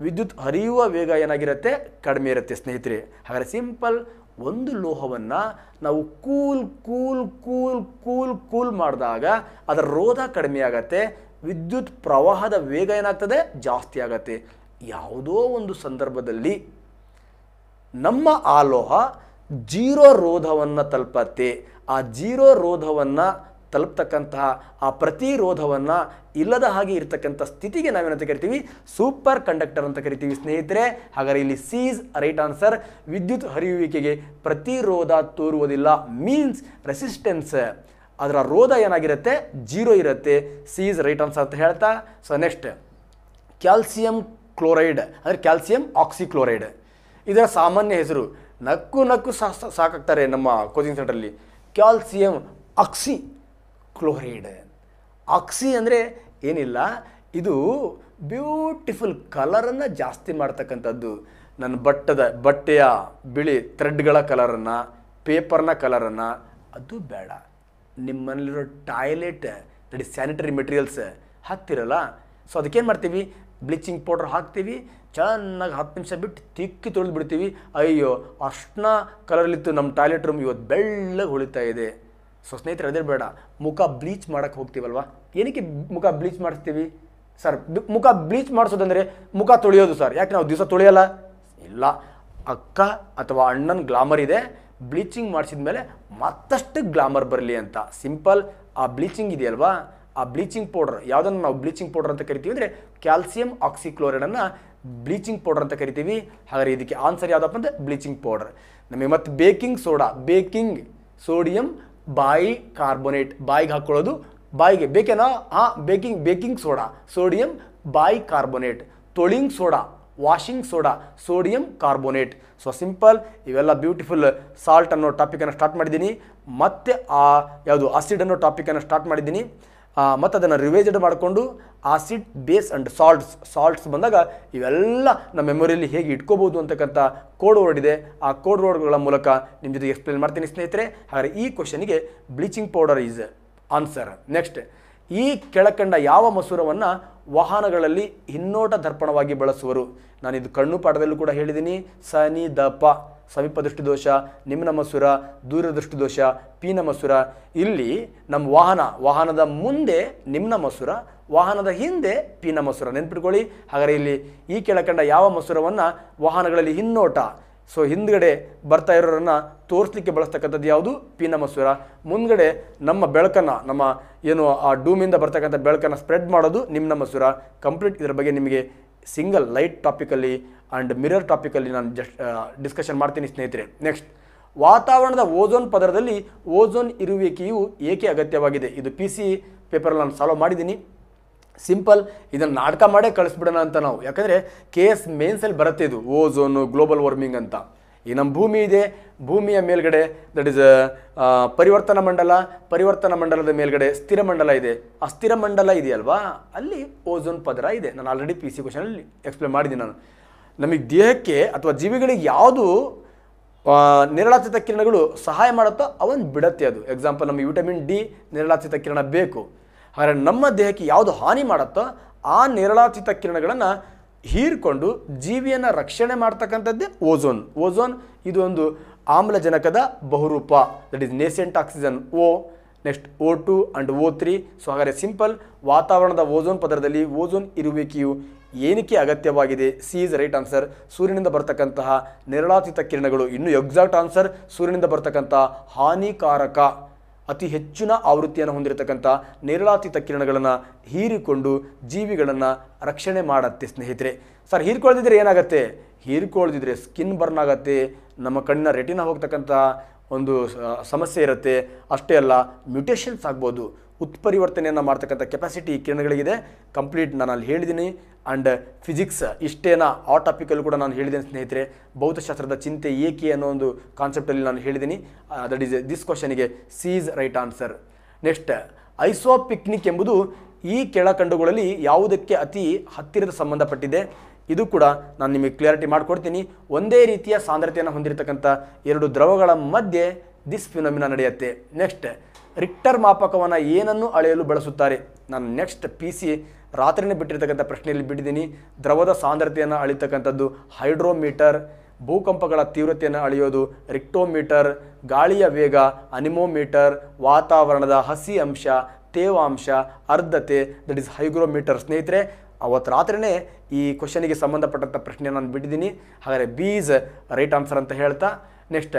ವಿದ್ಯುತ್ ಹರಿಯುವ ವೇಗ ಏನಾಗಿರುತ್ತೆ? ಕಡಿಮೆ ಇರುತ್ತೆ ಸ್ನೇಹಿತರೆ. ಹಾಗಾದರೆ ಸಿಂಪಲ್ ಒಂದು ಲೋಹವನ್ನು ನಾವು cool cool cool cool cool ಮಾಡಿದಾಗ ಅದರ ರೋಧ ಕಡಿಮೆ ಆಗತ್ತೆ, ವಿದ್ಯುತ್ ಪ್ರವಾಹದ ವೇಗ ಏನಾಗ್ತದೆ? ಜಾಸ್ತಿ ಆಗತ್ತೆ. ಯಾವುದೋ ಒಂದು ಸಂದರ್ಭದಲ್ಲಿ ನಮ್ಮ ಆ ಲೋಹ ಜೀರೋ ರೋಧವನ್ನು ತಲುಪತ್ತೆ. ಆ ಜೀರೋ ರೋಧವನ್ನು ತಲುಪ್ತಕ್ಕಂತಹ ಆ ಪ್ರತಿರೋಧವನ್ನು ಇಲ್ಲದ ಹಾಗೆ ಇರತಕ್ಕಂಥ ಸ್ಥಿತಿಗೆ ನಾವೇನಂತ ಕರಿತೀವಿ? ಸೂಪರ್ ಕಂಡಕ್ಟರ್ ಅಂತ ಕರಿತೀವಿ ಸ್ನೇಹಿತರೆ. ಹಾಗಾದರೆ ಇಲ್ಲಿ ಸೀಸ್ ರೈಟ್ ಆನ್ಸರ್. ವಿದ್ಯುತ್ ಹರಿಯುವಿಕೆಗೆ ಪ್ರತಿರೋಧ ತೋರುವುದಿಲ್ಲ. ಮೀನ್ಸ್ ರೆಸಿಸ್ಟೆನ್ಸ್ ಅದರ ರೋಧ ಏನಾಗಿರುತ್ತೆ? ಜೀರೋ ಇರುತ್ತೆ. ಸೀಸ್ ರೈಟ್ ಆನ್ಸರ್ ಅಂತ ಹೇಳ್ತಾ. ಸೊ ನೆಕ್ಸ್ಟ್ ಕ್ಯಾಲ್ಸಿಯಂ ಕ್ಲೋರೈಡ್ ಅಂದರೆ ಕ್ಯಾಲ್ಸಿಯಂ ಆಕ್ಸಿಕ್ಲೋರೈಡ್ ಇದರ ಸಾಮಾನ್ಯ ಹೆಸರು ನಕ್ಕು ನಕ್ಕು ಸಾಕಾಗ್ತಾರೆ ನಮ್ಮ ಕೋಚಿಂಗ್ ಸೆಂಟ್ರಲ್ಲಿ ಕ್ಯಾಲ್ಸಿಯಂ ಆಕ್ಸಿ ಕ್ಲೋರೈಡ್. ಆಕ್ಸಿ ಅಂದರೆ ಏನಿಲ್ಲ, ಇದು ಬ್ಯೂಟಿಫುಲ್ ಕಲರನ್ನು ಜಾಸ್ತಿ ಮಾಡ್ತಕ್ಕಂಥದ್ದು. ನನ್ನ ಬಟ್ಟದ, ಬಟ್ಟೆಯ ಬಿಳಿ ಥ್ರೆಡ್ಗಳ ಕಲರನ್ನು, ಪೇಪರ್ನ ಕಲರನ್ನು, ಅದು ಬೇಡ. ನಿಮ್ಮನೇಲಿರೋ ಟಾಯ್ಲೆಟ್ ದಟ್ ಸ್ಯಾನಿಟರಿ ಮೆಟೀರಿಯಲ್ಸ್ ಹಾಕ್ತಿರಲ್ಲ, ಸೊ ಅದಕ್ಕೇನು ಮಾಡ್ತೀವಿ? ಬ್ಲೀಚಿಂಗ್ ಪೌಡ್ರ್ ಹಾಕ್ತೀವಿ, ಚೆನ್ನಾಗಿ ಹತ್ತು ನಿಮಿಷ ಬಿಟ್ಟು ತಿಕ್ಕಿ ತೊಳೆದು ಬಿಡ್ತೀವಿ ಅಯ್ಯೋ ಅಷ್ಟನ್ನ ಕಲರಲ್ಲಿತ್ತು ನಮ್ಮ ಟಾಯ್ಲೆಟ್ ರೂಮ್, ಇವತ್ತು ಬೆಳ್ಳಗೆ ಹೊಳಿತಾ ಇದೆ. ಸೊ ಸ್ನೇಹಿತರೆ, ಅದೇ ಬೇಡ. ಮುಖ ಬ್ಲೀಚ್ ಮಾಡೋಕ್ಕೆ ಹೋಗ್ತೀವಲ್ವ? ಏನಕ್ಕೆ ಮುಖ ಬ್ಲೀಚ್ ಮಾಡಿಸ್ತೀವಿ? ಸರ್ ಮುಖ ಬ್ಲೀಚ್ ಮಾಡಿಸೋದಂದರೆ ಮುಖ ತೊಳೆಯೋದು ಸರ್. ಯಾಕೆ ನಾವು ದಿವಸ ತೊಳೆಯಲ್ಲ? ಇಲ್ಲ. ಅಕ್ಕ ಅಥವಾ ಅಣ್ಣನ ಗ್ಲಾಮರ್ ಇದೆ. ಬ್ಲೀಚಿಂಗ್ ಮಾಡಿಸಿದ ಮೇಲೆ ಮತ್ತಷ್ಟು ಗ್ಲಾಮರ್ ಬರಲಿ ಅಂತ. ಸಿಂಪಲ್, ಆ ಬ್ಲೀಚಿಂಗ್ ಇದೆಯಲ್ವಾ? ಆ ಬ್ಲೀಚಿಂಗ್ ಪೌಡರ್, ಯಾವುದನ್ನು ನಾವು ಬ್ಲೀಚಿಂಗ್ ಪೌಡರ್ ಅಂತ ಕರಿತೀವಿ ಅಂದರೆ ಕ್ಯಾಲ್ಸಿಯಂ ಆಕ್ಸಿಕ್ಲೋರೈಡನ್ನು ಬ್ಲೀಚಿಂಗ್ ಪೌಡರ್ ಅಂತ ಕರಿತೀವಿ. ಹಾಗಾದರೆ ಇದಕ್ಕೆ ಆನ್ಸರ್ ಯಾವುದಪ್ಪ ಅಂದರೆ ಬ್ಲೀಚಿಂಗ್ ಪೌಡರ್. ನಮಗೆ ಮತ್ತು baking soda, baking sodium bicarbonate, ಬಾಯಿಗೆ ಹಾಕ್ಕೊಳ್ಳೋದು ಬಾಯಿಗೆ. ಬೇಕೇನಾ? ಆ, baking baking soda. Sodium, bicarbonate. ತೊಳಿಂಗ್ soda, washing soda, sodium carbonate. So simple, ಇವೆಲ್ಲ ಬ್ಯೂಟಿಫುಲ್ ಸಾಲ್ಟ್ ಅನ್ನೋ ಟಾಪಿಕನ್ನು ಸ್ಟಾರ್ಟ್ ಮಾಡಿದ್ದೀನಿ. ಮತ್ತೆ ಆ, ಯಾವುದು ಆಸಿಡ್ ಅನ್ನೋ ಟಾಪಿಕನ್ನು ಸ್ಟಾರ್ಟ್ ಮಾಡಿದ್ದೀನಿ. ಮತ್ತು ಅದನ್ನು ರಿವೈಸ್ಡ್ ಮಾಡಿಕೊಂಡು acid base and salts salts ಬಂದಾಗ ಇವೆಲ್ಲ ನಮ್ಮ ಮೆಮೊರಿಯಲ್ಲಿ ಹೇಗೆ ಇಟ್ಕೋಬೋದು ಅಂತಕ್ಕಂಥ ಕೋಡ್ ವರ್ಡ್ ಇದೆ. ಆ ಕೋಡ್ ವರ್ಡ್ಗಳ ಮೂಲಕ ನಿಮ್ಮ ಜೊತೆಗೆ ಎಕ್ಸ್ಪ್ಲೇನ್ ಮಾಡ್ತೀನಿ ಸ್ನೇಹಿತರೆ. ಹಾಗಾದರೆ ಈ ಕ್ವಶನಿಗೆ bleaching powder is answer next ಈ ಕೆಳಕಂಡ ಯಾವ ಮಸೂರವನ್ನು ವಾಹನಗಳಲ್ಲಿ ಹಿನ್ನೋಟ ದರ್ಪಣವಾಗಿ ಬಳಸುವರು? ನಾನು ಇದು ಕಣ್ಣು ಪಾಠದಲ್ಲೂ ಕೂಡ ಹೇಳಿದ್ದೀನಿ ಸನಿ ದಪ ಸಮೀಪ ದೃಷ್ಟಿದೋಷ ನಿಮ್ನ ಮಸೂರ ದೂರದೃಷ್ಟಿ ದೋಷ ಪೀನ ಮಸುರ ಇಲ್ಲಿ ನಮ್ಮ ವಾಹನ, ವಾಹನದ ಮುಂದೆ ನಿಮ್ನ ಮಸುರ ವಾಹನದ ಹಿಂದೆ ಪೀನ ಮಸುರ ನೆನ್ಪಿಟ್ಕೊಳ್ಳಿ. ಹಾಗಾದರೆ ಇಲ್ಲಿ ಈ ಕೆಳಕಂಡ ಯಾವ ಮಸೂರವನ್ನು ವಾಹನಗಳಲ್ಲಿ ಹಿನ್ನೋಟ, ಸೊ ಹಿಂದ್ಗಡೆ ಬರ್ತಾ ಇರೋರನ್ನ ತೋರಿಸ್ಲಿಕ್ಕೆ ಬಳಸ್ತಕ್ಕಂಥದ್ದು ಯಾವುದು? ಪೀನ ಮಸೂರ ಮುಂದ್ಗಡೆ ನಮ್ಮ ಬೆಳಕನ್ನು, ನಮ್ಮ ಏನು ಆ ಡೂಮಿಂದ ಬರ್ತಕ್ಕಂಥ ಬೆಳಕನ್ನು ಸ್ಪ್ರೆಡ್ ಮಾಡೋದು ನಿಮ್ಮ ಮಸೂರ ಕಂಪ್ಲೀಟ್ ಇದರ ಬಗ್ಗೆ ನಿಮಗೆ ಸಿಂಗಲ್ ಲೈಟ್ ಟಾಪಿಕಲ್ಲಿ ಆ್ಯಂಡ್ ಮಿರರ್ ಟಾಪಿಕಲ್ಲಿ ನಾನು ಜಸ್ಟ್ ಡಿಸ್ಕಷನ್ ಮಾಡ್ತೀನಿ ಸ್ನೇಹಿತರೆ. ನೆಕ್ಸ್ಟ್ ವಾತಾವರಣದ ಓಝೋನ್ ಪದರದಲ್ಲಿ ಓಝೋನ್ ಇರುವಿಕೆಯು ಏಕೆ ಅಗತ್ಯವಾಗಿದೆ? ಇದು ಪಿ ಸಿ ಪೇಪರಲ್ಲಿ ನಾನು ಸಾಲ್ವ್ ಮಾಡಿದ್ದೀನಿ. ಸಿಂಪಲ್ ಇದನ್ನು ನಾಟಕ ಮಾಡೇ ಕಳಿಸ್ಬಿಡೋಣ ಅಂತ ನಾವು. ಯಾಕಂದರೆ ಕೆ ಎಸ್ ಮೇನ್ಸಲ್ಲಿ ಬರುತ್ತೆ ಇದು ಓಝೋನು ಗ್ಲೋಬಲ್ ವಾರ್ಮಿಂಗ್ ಅಂತ. ಈ ನಮ್ಮ ಭೂಮಿ ಇದೆ, ಭೂಮಿಯ ಮೇಲ್ಗಡೆ ದಟ್ ಇಸ್ ಪರಿವರ್ತನ ಮಂಡಲ, ಪರಿವರ್ತನ ಮಂಡಲದ ಮೇಲ್ಗಡೆ ಸ್ಥಿರ ಮಂಡಲ ಇದೆ. ಆ ಸ್ಥಿರ ಮಂಡಲ ಇದೆಯಲ್ವಾ? ಅಲ್ಲಿ ಓಝೋನ್ ಪದರ ಇದೆ. ನಾನು ಆಲ್ರೆಡಿ ಪಿ ಸಿ ಕ್ವಶನಲ್ಲಿ ಎಕ್ಸ್ಪ್ಲೇನ್ ಮಾಡಿದ್ದೀನಿ ನಾನು. ನಮಗೆ ದೇಹಕ್ಕೆ ಅಥವಾ ಜೀವಿಗಳಿಗೆ ಯಾವುದು ನೇರಳಾಚಿತ ಕಿರಣಗಳು ಸಹಾಯ ಮಾಡುತ್ತೋ ಅವನ್ ಬಿಡತ್ತೆ ಅದು. ಎಕ್ಸಾಂಪಲ್ ನಮಗೆ ವಿಟಮಿನ್ ಡಿ ನೇರಳಾಚಿತ ಕಿರಣ ಬೇಕು. ಹಾಗೆ ನಮ್ಮ ದೇಹಕ್ಕೆ ಯಾವುದು ಹಾನಿ ಮಾಡುತ್ತೋ ಆ ನೇರಳಾಚಿತ ಕಿರಣಗಳನ್ನು ಹೀರ್ಕೊಂಡು ಜೀವಿಯನ್ನು ರಕ್ಷಣೆ ಮಾಡ್ತಕ್ಕಂಥದ್ದೇ ಓಝೋನ್. ಓಝೋನ್ ಇದು ಒಂದು ಆಮ್ಲಜನಕದ ಬಹುರೂಪ. That is nascent oxygen O next O two and O three so ಹಾಗಾದರೆ ಸಿಂಪಲ್ ವಾತಾವರಣದ ಓಝೋನ್ ಪದರದಲ್ಲಿ ಓಝೋನ್ ಇರುವಿಕೆಯು ಏನಕ್ಕೆ ಅಗತ್ಯವಾಗಿದೆ? ಸಿ ಇಸ್ ರೈಟ್ ಆನ್ಸರ್ ಸೂರ್ಯನಿಂದ ಬರ್ತಕ್ಕಂತಹ ನೇರಳಾತೀತ ಕಿರಣಗಳು. ಇನ್ನೂ ಎಕ್ಸಾಕ್ಟ್ ಆನ್ಸರ್ ಸೂರ್ಯನಿಂದ ಬರ್ತಕ್ಕಂತಹ ಹಾನಿಕಾರಕ ಅತಿ ಹೆಚ್ಚಿನ ಆವೃತ್ತಿಯನ್ನು ಹೊಂದಿರತಕ್ಕಂಥ ನೇರಳಾತೀತ ಕಿರಣಗಳನ್ನು ಹೀರಿಕೊಂಡು ಜೀವಿಗಳನ್ನು ರಕ್ಷಣೆ ಮಾಡತ್ತೆ, ಸ್ನೇಹಿತರೆ. ಸರ್, ಹೀರ್ಕೊಳ್ದಿದ್ರೆ ಏನಾಗುತ್ತೆ? ಹೀರ್ಕೊಳ್ದಿದ್ರೆ ಸ್ಕಿನ್ ಬರ್ನ್ ಆಗತ್ತೆ, ನಮ್ಮ ಕಣ್ಣಿನ ರೆಟಿನ ಹೋಗ್ತಕ್ಕಂಥ ಒಂದು ಸಮಸ್ಯೆ ಇರುತ್ತೆ. ಅಷ್ಟೇ ಅಲ್ಲ, ಮ್ಯೂಟೇಷನ್ಸ್ ಆಗ್ಬೋದು. ಉತ್ಪರಿವರ್ತನೆಯನ್ನು ಮಾಡ್ತಕ್ಕಂಥ ಕೆಪಾಸಿಟಿ ಕಿರಣಗಳಿಗಿದೆ. ಕಂಪ್ಲೀಟ್ ನಾನು ಅಲ್ಲಿ ಹೇಳಿದ್ದೀನಿ ಆ್ಯಂಡ್ ಫಿಸಿಕ್ಸ್ ಇಷ್ಟೇನಾ ಆ ಟಾಪಿಕಲ್ಲೂ ಕೂಡ ನಾನು ಹೇಳಿದ್ದೇನೆ ಸ್ನೇಹಿತರೆ. ಭೌತಶಾಸ್ತ್ರದ ಚಿಂತೆ ಏಕೆ ಅನ್ನೋ ಒಂದು ಕಾನ್ಸೆಪ್ಟಲ್ಲಿ ನಾನು ಹೇಳಿದ್ದೀನಿ. That is this ಕ್ವಶನಿಗೆ C is right answer next isopycnic ಎಂಬುದು ಈ ಕೆಳಕಂಡುಗಳಲ್ಲಿ ಯಾವುದಕ್ಕೆ ಅತಿ ಹತ್ತಿರದ ಸಂಬಂಧಪಟ್ಟಿದೆ. ಇದು ಕೂಡ ನಾನು ನಿಮಗೆ ಕ್ಲಿಯರಿಟಿ ಮಾಡಿಕೊಡ್ತೀನಿ. ಒಂದೇ ರೀತಿಯ ಸಾಂದ್ರತೆಯನ್ನು ಹೊಂದಿರತಕ್ಕಂಥ ಎರಡು ದ್ರವಗಳ ಮಧ್ಯೆ ದಿಸ್ ಫಿನೋಮಿನ ನಡೆಯುತ್ತೆ. ನೆಕ್ಸ್ಟ್ ರಿಕ್ಟರ್ ಮಾಪಕವನ್ನು ಏನನ್ನು ಅಳೆಯಲು ಬಳಸುತ್ತಾರೆ? ನಾನು ನೆಕ್ಸ್ಟ್ ಪಿ ಸಿ ರಾತ್ರಿನೇ ಬಿಟ್ಟಿರ್ತಕ್ಕಂಥ ಪ್ರಶ್ನೆಯಲ್ಲಿ ಬಿಟ್ಟಿದ್ದೀನಿ. ದ್ರವದ ಸಾಂದ್ರತೆಯನ್ನು ಅಳಿತಕ್ಕಂಥದ್ದು ಹೈಡ್ರೋಮೀಟರ್, ಭೂಕಂಪಗಳ ತೀವ್ರತೆಯನ್ನು ಅಳೆಯೋದು ರಿಕ್ಟೋಮೀಟರ್, ಗಾಳಿಯ ವೇಗ ಅನಿಮೋಮೀಟರ್, ವಾತಾವರಣದ ಹಸಿ ಅಂಶ, ತೇವಾಂಶ ಅರ್ಧತೆ ದಟ್ ಇಸ್ ಹೈಗ್ರೋಮೀಟರ್ ಸ್ನೇಹಿತರೆ ಅವತ್ತು ರಾತ್ರಿನೇ ಈ ಕ್ವಶನಿಗೆ ಸಂಬಂಧಪಟ್ಟಂಥ ಪ್ರಶ್ನೆ ನಾನು ಬಿಟ್ಟಿದ್ದೀನಿ. ಹಾಗಾದರೆ ಬೀಸ್ ರೈಟ್ ಆನ್ಸರ್ ಅಂತ ಹೇಳ್ತಾ ನೆಕ್ಸ್ಟ್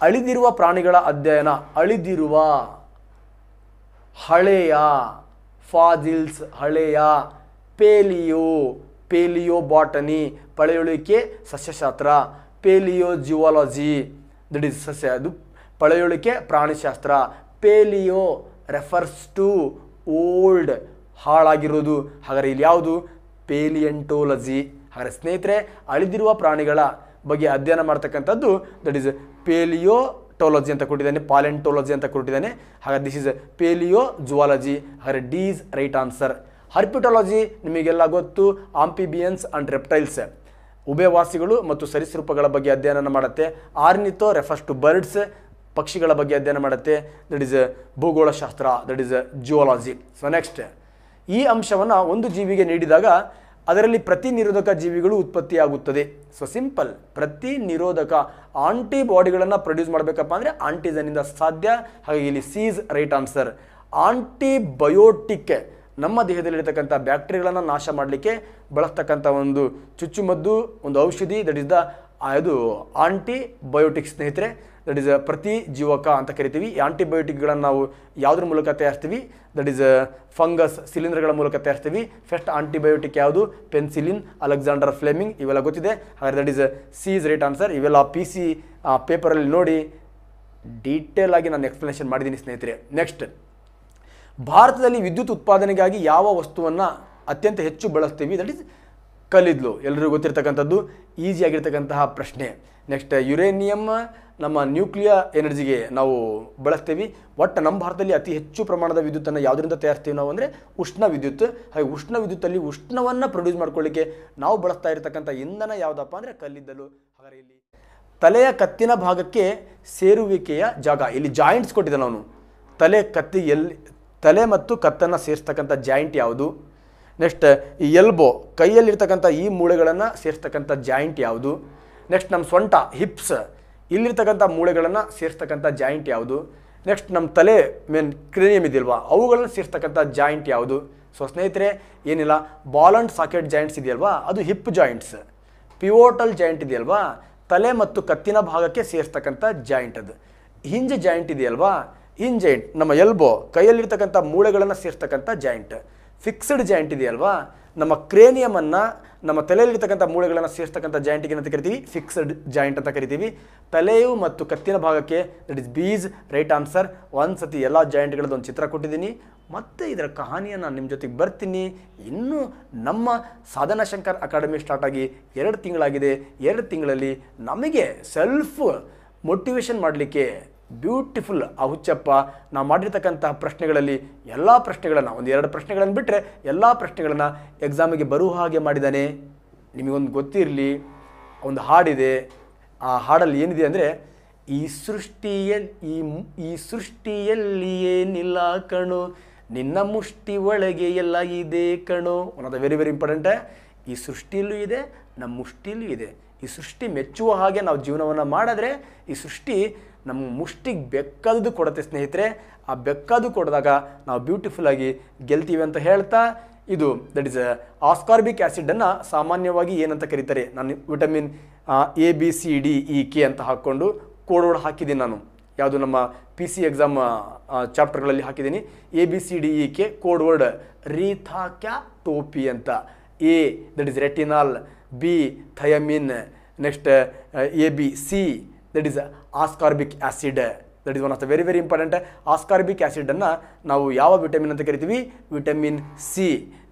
ಅಳಿದಿರುವ ಪ್ರಾಣಿಗಳ ಅಧ್ಯಯನ. ಅಳಿದಿರುವ ಹಳೆಯ ಫಾಜಿಲ್ಸ್ ಹಳೆಯ ಪೇಲಿಯೋ ಪೇಲಿಯೋ ಬಾಟನಿ ಪಳೆಯುಳಿಕೆ ಸಸ್ಯಶಾಸ್ತ್ರ ಪೇಲಿಯೋ ಜಿಯಾಲಜಿ ದಟ್ ಇಸ್ ಸಸ್ಯ, ಅದು ಪಳೆಯುಳಿಕೆ ಪ್ರಾಣಿಶಾಸ್ತ್ರ, ಪೇಲಿಯೋ ರೆಫರ್ಸ್ ಟು ಓಲ್ಡ್ ಹಾಳಾಗಿರೋದು. ಹಾಗಾದರೆ ಇಲ್ಲಿ ಯಾವುದು? ಪೇಲಿಯಂಟೋಲಜಿ. ಹಾಗಾದರೆ ಸ್ನೇಹಿತರೆ, ಅಳಿದಿರುವ ಪ್ರಾಣಿಗಳ ಬಗ್ಗೆ ಅಧ್ಯಯನ ಮಾಡ್ತಕ್ಕಂಥದ್ದು ದಟ್ ಇಸ್ ಪೇಲಿಯೋಟೋಲಜಿ ಅಂತ ಕೊಟ್ಟಿದ್ದಾನೆ ಪಾಲೆಂಟೋಲಜಿ ಅಂತ ಕೊಟ್ಟಿದ್ದಾನೆ. ಹಾಗಾದ್ರೆ ದಿಸ್ ಇಸ್ ಪೇಲಿಯೋ ಜುವಾಲಜಿ ಹಾಗಾದ್ರೆ D is right answer herpetology ನಿಮಗೆಲ್ಲ ಗೊತ್ತು ಆಂಪಿಬಿಯನ್ಸ್ ಅಂಡ್ ರೆಪ್ಟೈಲ್ಸ್ ಉಭಯವಾಸಿಗಳು ಮತ್ತು ಸರಿಸೃಪಗಳ ಬಗ್ಗೆ ಅಧ್ಯಯನ ಮಾಡುತ್ತೆ. ಆರ್ನಿತೋ ರೆಫರ್ಸ್ ಟು ಬರ್ಡ್ಸ್ ಪಕ್ಷಿಗಳ ಬಗ್ಗೆ ಅಧ್ಯಯನ ಮಾಡುತ್ತೆ. That is ಭೂಗೋಳಶಾಸ್ತ್ರ that is zoology so next ಈ ಅಂಶವನ್ನು ಒಂದು ಜೀವಿಗೆ ನೀಡಿದಾಗ ಅದರಲ್ಲಿ ಪ್ರತಿ ನಿರೋಧಕ ಜೀವಿಗಳು ಉತ್ಪತ್ತಿಯಾಗುತ್ತದೆ. ಸೊ ಸಿಂಪಲ್ ಪ್ರತಿ ನಿರೋಧಕ ಆಂಟಿಬಾಡಿಗಳನ್ನು ಪ್ರೊಡ್ಯೂಸ್ ಮಾಡಬೇಕಪ್ಪ ಅಂದರೆ ಆಂಟಿಜನಿಂದ ಸಾಧ್ಯ. ಹಾಗೆ ಇಲ್ಲಿ ಸೀಸ್ ರೈಟ್ ಆನ್ಸರ್ ಆಂಟಿಬಯೋಟಿಕ್ ನಮ್ಮ ದೇಹದಲ್ಲಿರ್ತಕ್ಕಂಥ ಬ್ಯಾಕ್ಟೀರಿಯಾಗಳನ್ನು ನಾಶ ಮಾಡಲಿಕ್ಕೆ ಬಳಸ್ತಕ್ಕಂಥ ಒಂದು ಚುಚ್ಚುಮದ್ದು, ಒಂದು ಔಷಧಿ ದಟ್ ಇಸ್ ದ ಅದು ಆಂಟಿಬಯೋಟಿಕ್ ಸ್ನೇಹಿತರೆ. ದಟ್ ಇಸ್ ಪ್ರತಿ ಜೀವಕ ಅಂತ ಕರಿತೀವಿ. ಆಂಟಿಬಯೋಟಿಕ್ಗಳನ್ನು ನಾವು ಯಾವುದ್ರ ಮೂಲಕ ತಯಾರಿಸ್ತೀವಿ? ದಟ್ ಇಸ್ ಫಂಗಸ್ ಸಿಲಿಂಡರ್ಗಳ ಮೂಲಕ ತಯಾರಿಸ್ತೀವಿ. ಫಸ್ಟ್ ಆಂಟಿಬಯೋಟಿಕ್ ಯಾವುದು? ಪೆನ್ಸಿಲಿನ್ ಅಲೆಕ್ಸಾಂಡರ್ ಫ್ಲೇಮಿಂಗ್ ಇವೆಲ್ಲ ಗೊತ್ತಿದೆ. ಹಾಗಾದ್ರೆ that is C is right answer ಇವೆಲ್ಲ ಪಿ ಸಿ ಪೇಪರಲ್ಲಿ ನೋಡಿ ಡೀಟೇಲ್ ಆಗಿ ನಾನು ಎಕ್ಸ್ಪ್ಲನೇಷನ್ ಮಾಡಿದ್ದೀನಿ ಸ್ನೇಹಿತರೆ. ನೆಕ್ಸ್ಟ್ ಭಾರತದಲ್ಲಿ ವಿದ್ಯುತ್ ಉತ್ಪಾದನೆಗಾಗಿ ಯಾವ ವಸ್ತುವನ್ನು ಅತ್ಯಂತ ಹೆಚ್ಚು ಬಳಸ್ತೀವಿ? ದಟ್ ಇಸ್ ಕಲ್ಲಿದ್ಲು ಎಲ್ಲರಿಗೂ ಗೊತ್ತಿರ್ತಕ್ಕಂಥದ್ದು. ಈಸಿ ಆಗಿರ್ತಕ್ಕಂತಹ ಪ್ರಶ್ನೆ. ನೆಕ್ಸ್ಟ್ ಯುರೇನಿಯಮ್ ನಮ್ಮ ನ್ಯೂಕ್ಲಿಯರ್ ಎನರ್ಜಿಗೆ ನಾವು ಬಳಸ್ತೀವಿ. ಒಟ್ಟು ನಮ್ಮ ಭಾರತದಲ್ಲಿ ಅತಿ ಹೆಚ್ಚು ಪ್ರಮಾಣದ ವಿದ್ಯುತ್ತನ್ನು ಯಾವುದರಿಂದ ತಯಾರಿಸ್ತೀವಿ ನಾವು ಅಂದರೆ ಉಷ್ಣ ವಿದ್ಯುತ್. ಹಾಗೆ ಉಷ್ಣ ವಿದ್ಯುತ್ತಲ್ಲಿ ಉಷ್ಣವನ್ನು ಪ್ರೊಡ್ಯೂಸ್ ಮಾಡ್ಕೊಳ್ಳಿಕ್ಕೆ ನಾವು ಬಳಸ್ತಾ ಇರತಕ್ಕಂಥ ಇಂಧನ ಯಾವುದಪ್ಪ ಅಂದರೆ ಕಲ್ಲಿದ್ದಲು. ಹಾಗಾದರೆ ಇಲ್ಲಿ ತಲೆಯ ಕತ್ತಿನ ಭಾಗಕ್ಕೆ ಸೇರುವಿಕೆಯ ಜಾಗ, ಇಲ್ಲಿ ಜಾಯಿಂಟ್ಸ್ ಕೊಟ್ಟಿದ್ದಾನೆ ಅವನು. ತಲೆ ಕತ್ತಿ ಎಲ್ಲಿ ತಲೆ ಮತ್ತು ಕತ್ತನ್ನು ಸೇರಿಸ್ತಕ್ಕಂಥ ಜಾಯಿಂಟ್ ಯಾವುದು? ನೆಕ್ಸ್ಟ್ ಈ ಎಲ್ಬೋ ಕೈಯಲ್ಲಿರ್ತಕ್ಕಂಥ ಈ ಮೂಳೆಗಳನ್ನು ಸೇರಿಸ್ತಕ್ಕಂಥ ಜಾಯಿಂಟ್ ಯಾವುದು? ನೆಕ್ಸ್ಟ್ ನಮ್ಮ ಸೊಂಟ ಹಿಪ್ಸ್ ಇಲ್ಲಿರ್ತಕ್ಕಂಥ ಮೂಳೆಗಳನ್ನು ಸೇರಿಸ್ತಕ್ಕಂಥ ಜಾಯಿಂಟ್ ಯಾವುದು? ನೆಕ್ಸ್ಟ್ ನಮ್ಮ ತಲೆ ಮೇನ್ ಕ್ರೇನಿಯಮ್ ಇದೆಯಲ್ವಾ ಅವುಗಳನ್ನು ಸೇರಿಸ್ತಕ್ಕಂಥ ಜಾಯಿಂಟ್ ಯಾವುದು? ಸೊ ಸ್ನೇಹಿತರೆ, ಏನಿಲ್ಲ ಬಾಲ್ ಅಂಡ್ ಸಾಕೆಟ್ ಜಾಯಿಂಟ್ಸ್ ಇದೆಯಲ್ವಾ? ಅದು ಹಿಪ್ ಜಾಯಿಂಟ್ಸ್ ಪಿವೋಟಲ್ ಜಾಯಿಂಟ್ ಇದೆಯಲ್ವಾ? ತಲೆ ಮತ್ತು ಕತ್ತಿನ ಭಾಗಕ್ಕೆ ಸೇರಿಸ್ತಕ್ಕಂಥ ಜಾಯಿಂಟ್ ಅದು. ಹಿಂಜ್ ಜಾಯಿಂಟ್ ಇದೆಯಲ್ವಾ? ಹಿಂಜ್ ಜಾಯಿಂಟ್ ನಮ್ಮ ಎಲ್ಬೋ ಕೈಯಲ್ಲಿರ್ತಕ್ಕಂಥ ಮೂಳೆಗಳನ್ನು ಸೇರಿಸ್ತಕ್ಕಂಥ ಜಾಯಿಂಟ್ ಫಿಕ್ಸ್ಡ್ ಜಾಯಿಂಟ್ ಇದೆಯಲ್ವಾ? ನಮ್ಮ ಕ್ರೇನಿಯಮನ್ನು ನಮ್ಮ ತಲೆಯಲ್ಲಿರ್ತಕ್ಕಂಥ ಮೂಳೆಗಳನ್ನು ಸೇರಿಸ್ತಕ್ಕಂಥ ಜಾಯಿಂಟಿಗೆ ಅಂತ ಕರಿತೀವಿ? ಫಿಕ್ಸ್ಡ್ ಜಾಯಿಂಟ್ ಅಂತ ಕರಿತೀವಿ. ತಲೆಯು ಮತ್ತು ಕತ್ತಿನ ಭಾಗಕ್ಕೆ that is B is right answer ಒಂದು ಸತಿ ಎಲ್ಲ ಜಾಯಿಂಟ್ಗಳದ್ದು ಒಂದು ಚಿತ್ರ ಕೊಟ್ಟಿದ್ದೀನಿ. ಮತ್ತೆ ಇದರ ಕಹಾನಿಯನ್ನು ನಿಮ್ಮ ಜೊತೆಗೆ ಬರ್ತೀನಿ. ಇನ್ನೂ ನಮ್ಮ ಸಾಧನಾ ಶಂಕರ್ ಅಕಾಡೆಮಿ ಸ್ಟಾರ್ಟ್ ಆಗಿ ಎರಡು ತಿಂಗಳಾಗಿದೆ. ಎರಡು ತಿಂಗಳಲ್ಲಿ ನಮಗೆ ಸೆಲ್ಫ್ ಮೋಟಿವೇಶನ್ ಮಾಡಲಿಕ್ಕೆ ಬ್ಯೂಟಿಫುಲ್ ಆ ಹುಚ್ಚಪ್ಪ ನಾವು ಮಾಡಿರ್ತಕ್ಕಂತಹ ಪ್ರಶ್ನೆಗಳಲ್ಲಿ ಎಲ್ಲ ಪ್ರಶ್ನೆಗಳನ್ನು, ಒಂದು ಎರಡು ಪ್ರಶ್ನೆಗಳನ್ನು ಬಿಟ್ಟರೆ ಎಲ್ಲ ಪ್ರಶ್ನೆಗಳನ್ನು ಎಕ್ಸಾಮಿಗೆ ಬರುವ ಹಾಗೆ ಮಾಡಿದ್ದಾನೆ ನಿಮಗೊಂದು ಗೊತ್ತಿರಲಿ, ಒಂದು ಹಾಡಿದೆ. ಆ ಹಾಡಲ್ಲಿ ಏನಿದೆ ಅಂದರೆ, ಈ ಸೃಷ್ಟಿಯಲ್ಲಿ ಈ ಈ ಸೃಷ್ಟಿಯಲ್ಲಿ ಏನಿಲ್ಲ ಕಣು, ನಿನ್ನ ಮುಷ್ಟಿ ಒಳಗೆ ಎಲ್ಲ ಇದೆ ಕಣು. One of the very very important ಈ ಸೃಷ್ಟಿಯಲ್ಲೂ ಇದೆ ನಮ್ಮ ಮುಷ್ಟಿಯಲ್ಲೂ ಇದೆ. ಈ ಸೃಷ್ಟಿ ಮೆಚ್ಚುವ ಹಾಗೆ ನಾವು ಜೀವನವನ್ನು ಮಾಡಿದ್ರೆ, ಈ ಸೃಷ್ಟಿ ನಮ್ಮ ಮುಷ್ಟಿಗೆ ಬೆಕ್ಕದ್ದು ಕೊಡುತ್ತೆ ಸ್ನೇಹಿತರೆ. ಆ ಬೆಕ್ಕದ್ದು ಕೊಡಿದಾಗ ನಾವು ಬ್ಯೂಟಿಫುಲ್ ಆಗಿ ಗೆಲ್ತೀವಿ ಅಂತ ಹೇಳ್ತಾ, ಇದು ದಟ್ ಇಸ್ ಆಸ್ಕಾರ್ಬಿಕ್ ಆ್ಯಸಿಡನ್ನು ಸಾಮಾನ್ಯವಾಗಿ ಏನಂತ ಕರೀತಾರೆ? ನಾನು vitamin A B C D E K ಅಂತ ಹಾಕ್ಕೊಂಡು ಕೋಡ್ ಹಾಕಿದ್ದೀನಿ ನಾನು. ಯಾವುದು ನಮ್ಮ ಪಿ ಸಿ ಎಕ್ಸಾಮ್ ಚಾಪ್ಟರ್ಗಳಲ್ಲಿ ಹಾಕಿದ್ದೀನಿ. A B C D E K code word ರೀಥಾಕ್ಯಾ ಟೋಪಿ ಅಂತ A that is retinol B thiamine next A B C that is ascorbic acid that is one of the very very important ascorbic ಆ್ಯಸಿಡನ್ನು ನಾವು ಯಾವ vitamin ಅಂತ ಕರಿತೀವಿ? Vitamin C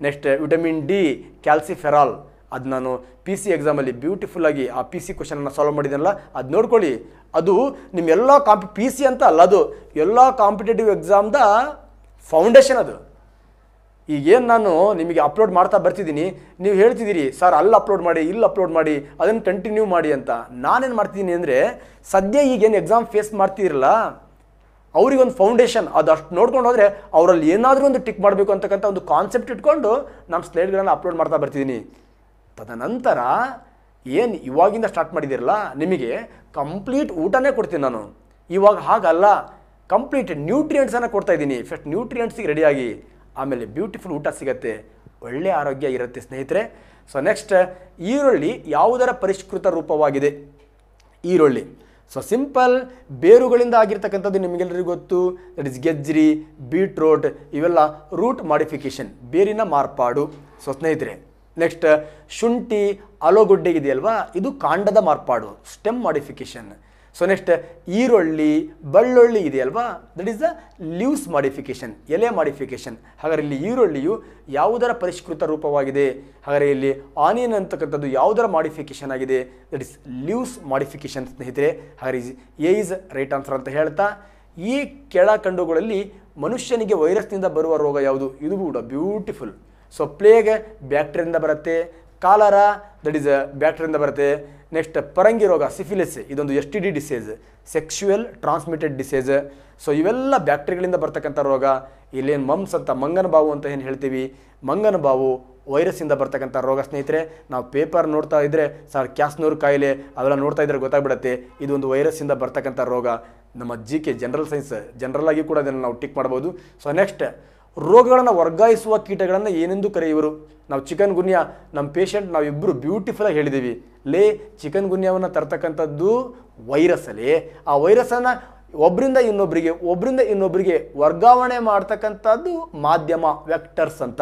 next vitamin D calciferol ಅದು ನಾನು P C ಎಕ್ಸಾಮಲ್ಲಿ ಬ್ಯೂಟಿಫುಲ್ಲಾಗಿ ಆ ಪಿ ಸಿ ಕ್ವಶನನ್ನು ಸಾಲ್ವ್ ಮಾಡಿದ್ದೀನಲ್ಲ ಅದು ನೋಡ್ಕೊಳ್ಳಿ. ಅದು ನಿಮ್ಮೆಲ್ಲ ಕಾಂಪಿ ಪಿ ಸಿ ಅಂತ ಅಲ್ಲ ಅದು. ಎಲ್ಲ ಕಾಂಪಿಟೇಟಿವ್ ಎಕ್ಸಾಮ್ದ ಫೌಂಡೇಶನ್ ಅದು. ಈಗೇನು ನಾನು ನಿಮಗೆ ಅಪ್ಲೋಡ್ ಮಾಡ್ತಾ ಬರ್ತಿದ್ದೀನಿ, ನೀವು ಹೇಳ್ತಿದ್ದೀರಿ, ಸರ್, ಅಲ್ಲಿ ಅಪ್ಲೋಡ್ ಮಾಡಿ, ಇಲ್ಲಿ ಅಪ್ಲೋಡ್ ಮಾಡಿ, ಅದನ್ನು ಕಂಟಿನ್ಯೂ ಮಾಡಿ ಅಂತ. ನಾನೇನು ಮಾಡ್ತಿದ್ದೀನಿ ಅಂದರೆ, ಸದ್ಯ ಈಗೇನು ಎಕ್ಸಾಮ್ ಫೇಸ್ ಮಾಡ್ತಿರಲ್ಲ ಅವ್ರಿಗೊಂದು ಫೌಂಡೇಶನ್ ಅದು ಅಷ್ಟು ನೋಡ್ಕೊಂಡು ಹೋದರೆ ಅವರಲ್ಲಿ ಏನಾದರೂ ಒಂದು ಟಿಕ್ ಮಾಡಬೇಕು ಅಂತಕ್ಕಂಥ ಒಂದು ಕಾನ್ಸೆಪ್ಟ್ ಇಟ್ಕೊಂಡು ನಮ್ಮ ಸ್ಲೈಡ್ಗಳನ್ನು ಅಪ್ಲೋಡ್ ಮಾಡ್ತಾ ಬರ್ತಿದ್ದೀನಿ. ತದನಂತರ, ಏನು ಇವಾಗಿಂದ ಸ್ಟಾರ್ಟ್ ಮಾಡಿದಿರಲ್ಲ, ನಿಮಗೆ ಕಂಪ್ಲೀಟ್ ಊಟನೇ ಕೊಡ್ತೀನಿ ನಾನು. ಇವಾಗ ಹಾಗಲ್ಲ ಕಂಪ್ಲೀಟ್ ನ್ಯೂಟ್ರಿಯೆಂಟ್ಸನ್ನು ಕೊಡ್ತಾ ಇದ್ದೀನಿ. ಫಸ್ಟ್ ನ್ಯೂಟ್ರಿಯೆಂಟ್ಸಿಗೆ ರೆಡಿಯಾಗಿ ಆಮೇಲೆ ಬ್ಯೂಟಿಫುಲ್ ಊಟ ಸಿಗತ್ತೆ, ಒಳ್ಳೆ ಆರೋಗ್ಯ ಇರುತ್ತೆ ಸ್ನೇಹಿತರೆ. ಸೊ ನೆಕ್ಸ್ಟ್ ಈರುಳ್ಳಿ ಯಾವುದರ ಪರಿಷ್ಕೃತ ರೂಪವಾಗಿದೆ? ಈರುಳ್ಳಿ. ಸೊ ಸಿಂಪಲ್ ಬೇರುಗಳಿಂದ ಆಗಿರ್ತಕ್ಕಂಥದ್ದು ನಿಮಗೆಲ್ಲರಿಗೂ ಗೊತ್ತು. ದಟ್ ಇಸ್ ಗೆಜ್ರಿ ಬೀಟ್ರೋಟ್ ಇವೆಲ್ಲ ರೂಟ್ ಮಾಡಿಫಿಕೇಶನ್ ಬೇರಿನ ಮಾರ್ಪಾಡು. ಸೊ ಸ್ನೇಹಿತರೆ ನೆಕ್ಸ್ಟ್ ಶುಂಠಿ, ಆಲೂಗಡ್ಡೆ ಇದೆಯಲ್ವಾ? ಇದು ಕಾಂಡದ ಮಾರ್ಪಾಡು ಸ್ಟೆಮ್ ಮಾಡಿಫಿಕೇಶನ್ ಸೊ ನೆಕ್ಸ್ಟ್ ಈರುಳ್ಳಿ, ಬೆಳ್ಳುಳ್ಳಿ ಇದೆಯಲ್ವಾ? That is the leaves modification ಎಲೆ ಮಾಡಿಫಿಕೇಶನ್ ಹಾಗಾದ್ರೆ ಇಲ್ಲಿ ಈರುಳ್ಳಿಯು ಯಾವುದರ ಪರಿಷ್ಕೃತ ರೂಪವಾಗಿದೆ? ಹಾಗಾದರೆ ಇಲ್ಲಿ ಆನಿಯನ್ ಅಂತಕ್ಕಂಥದ್ದು ಯಾವುದರ ಮಾಡಿಫಿಕೇಶನ್ ಆಗಿದೆ? ದಟ್ ಇಸ್ ಲೀವ್ಸ್ ಮಾಡಿಫಿಕೇಶನ್ ಸ್ನೇಹಿತರೆ ಹಾಗಾದ್ರೆ ಎ ಈಸ್ ರೈಟ್ ಆನ್ಸರ್ ಅಂತ ಹೇಳ್ತಾ, ಈ ಕೆಳ ಕಂಡುಗಳಲ್ಲಿ ಮನುಷ್ಯನಿಗೆ ವೈರಸ್ನಿಂದ ಬರುವ ರೋಗ ಯಾವುದು? ಇದು ಕೂಡ ಬ್ಯೂಟಿಫುಲ್ ಸೊ ಪ್ಲೇಗ್ ಬ್ಯಾಕ್ಟೀರಿಯಿಂದ ಬರುತ್ತೆ. ಕಾಲರ ದಟ್ ಈಸ್ ಬ್ಯಾಕ್ಟೀರಿಯಿಂದ ಬರುತ್ತೆ. ನೆಕ್ಸ್ಟ್ ಪರಂಗಿ ರೋಗ ಸಿಫಿಲಿಸ್ ಇದೊಂದು S T D disease sexual transmitted disease so ಇವೆಲ್ಲ ಬ್ಯಾಕ್ಟರಿಗಳಿಂದ ಬರ್ತಕ್ಕಂಥ ರೋಗ. ಇಲ್ಲೇನು ಮಮ್ಸ್ ಅಂತ ಮಂಗನ ಬಾವು ಅಂತ ಏನು ಹೇಳ್ತೀವಿ? ಮಂಗನ ಬಾವು ವೈರಸ್ಸಿಂದ ಬರ್ತಕ್ಕಂಥ ರೋಗ, ಸ್ನೇಹಿತರೆ. ನಾವು ಪೇಪರ್ ನೋಡ್ತಾ ಇದ್ದರೆ ಸರ್ ಕ್ಯಾಸ್ನೂರು ಕಾಯಿಲೆ, ಅವೆಲ್ಲ ನೋಡ್ತಾ ಇದ್ರೆ ಗೊತ್ತಾಗ್ಬಿಡುತ್ತೆ. ಇದೊಂದು ವೈರಸ್ಸಿಂದ ಬರ್ತಕ್ಕಂಥ ರೋಗ. ನಮ್ಮ G K general science general ಆಗಿ ಕೂಡ ಅದನ್ನು ನಾವು ಟಿಕ್ ಮಾಡ್ಬೋದು. ಸೊ ನೆಕ್ಸ್ಟ್ ರೋಗಗಳನ್ನು ವರ್ಗಾಯಿಸುವ ಕೀಟಗಳನ್ನು ಏನೆಂದು ಕರೆಯುವರು? ನಾವು ಚಿಕನ್ ಗುನ್ಯಾ ನಮ್ಮ ಪೇಷಂಟ್ ನಾವಿಬ್ಬರು ಬ್ಯೂಟಿಫುಲ್ಲಾಗಿ ಹೇಳಿದ್ದೀವಿ ಲೇ ಚಿಕನ್ ಗುನ್ಯಾವನ್ನು ತರ್ತಕ್ಕಂಥದ್ದು ವೈರಸ್ ಅಲ್ಲಿ ಆ ವೈರಸನ್ನು ಒಬ್ಬರಿಂದ ಇನ್ನೊಬ್ಬರಿಗೆ ಒಬ್ಬರಿಂದ ಇನ್ನೊಬ್ಬರಿಗೆ ವರ್ಗಾವಣೆ ಮಾಡ್ತಕ್ಕಂಥದ್ದು ಮಾಧ್ಯಮ ವೆಕ್ಟರ್ಸ್ ಅಂತ.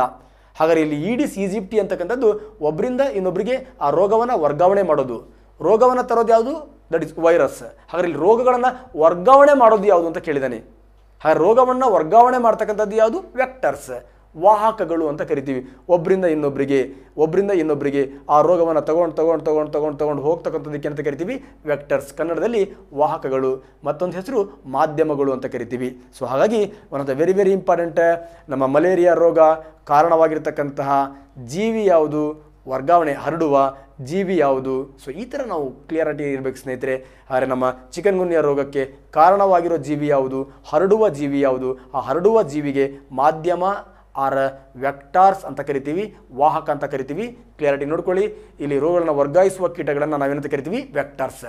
ಹಾಗಾದ್ರೆ ಇಲ್ಲಿ ಈಡಿಸ್ ಈಜಿಪ್ಟಿ ಅಂತಕ್ಕಂಥದ್ದು ಒಬ್ಬರಿಂದ ಇನ್ನೊಬ್ಬರಿಗೆ ಆ ರೋಗವನ್ನು ವರ್ಗಾವಣೆ ಮಾಡೋದು. ರೋಗವನ್ನು ತರೋದು ಯಾವುದು? ದಟ್ ಇಸ್ ವೈರಸ್ ಹಾಗಾದ್ರೆ ಇಲ್ಲಿ ರೋಗಗಳನ್ನು ವರ್ಗಾವಣೆ ಮಾಡೋದು ಯಾವುದು ಅಂತ ಕೇಳಿದ್ದಾನೆ ಹಾಗೆ ರೋಗವನ್ನು ವರ್ಗಾವಣೆ ಮಾಡ್ತಕ್ಕಂಥದ್ದು ಯಾವುದು? ವೆಕ್ಟರ್ಸ್ ವಾಹಕಗಳು ಅಂತ ಕರಿತೀವಿ. ಒಬ್ಬರಿಂದ ಇನ್ನೊಬ್ಬರಿಗೆ ಒಬ್ಬರಿಂದ ಇನ್ನೊಬ್ಬರಿಗೆ ಆ ರೋಗವನ್ನು ತಗೊಂಡು ತಗೊಂಡು ತಗೊಂಡು ತಗೊಂಡು ತಗೊಂಡು ಹೋಗ್ತಕ್ಕಂಥದ್ದಕ್ಕೆ ಅಂತ ಕರಿತೀವಿ. ವೆಕ್ಟರ್ಸ್ ಕನ್ನಡದಲ್ಲಿ ವಾಹಕಗಳು. ಮತ್ತೊಂದು ಹೆಸರು ಮಾಧ್ಯಮಗಳು ಅಂತ ಕರಿತೀವಿ. ಸೊ ಹಾಗಾಗಿ one of the very very important ನಮ್ಮ ಮಲೇರಿಯಾ ರೋಗ ಕಾರಣವಾಗಿರ್ತಕ್ಕಂತಹ ಜೀವಿ ಯಾವುದು? ವರ್ಗಾವಣೆ ಹರಡುವ ಜೀವಿ ಯಾವುದು? ಸೊ ಈ ಥರ ನಾವು ಕ್ಲಿಯರಿಟಿ ಇರಬೇಕು ಸ್ನೇಹಿತರೆ. ಆದರೆ ನಮ್ಮ ಚಿಕನ್ ಗುನ್ಯ ರೋಗಕ್ಕೆ ಕಾರಣವಾಗಿರೋ ಜೀವಿ ಯಾವುದು? ಹರಡುವ ಜೀವಿ ಯಾವುದು? ಆ ಹರಡುವ ಜೀವಿಗೆ ಮಾಧ್ಯಮ ಆರ್ ವೆಕ್ಟಾರ್ಸ್ ಅಂತ ಕರಿತೀವಿ, ವಾಹಕ ಅಂತ ಕರಿತೀವಿ. ಕ್ಲಿಯರಿಟಿ ನೋಡ್ಕೊಳ್ಳಿ. ಇಲ್ಲಿ ರೋಗಗಳನ್ನು ವರ್ಗಾಯಿಸುವ ಕೀಟಗಳನ್ನು ನಾವೇನಂತ ಕರಿತೀವಿ? Vectors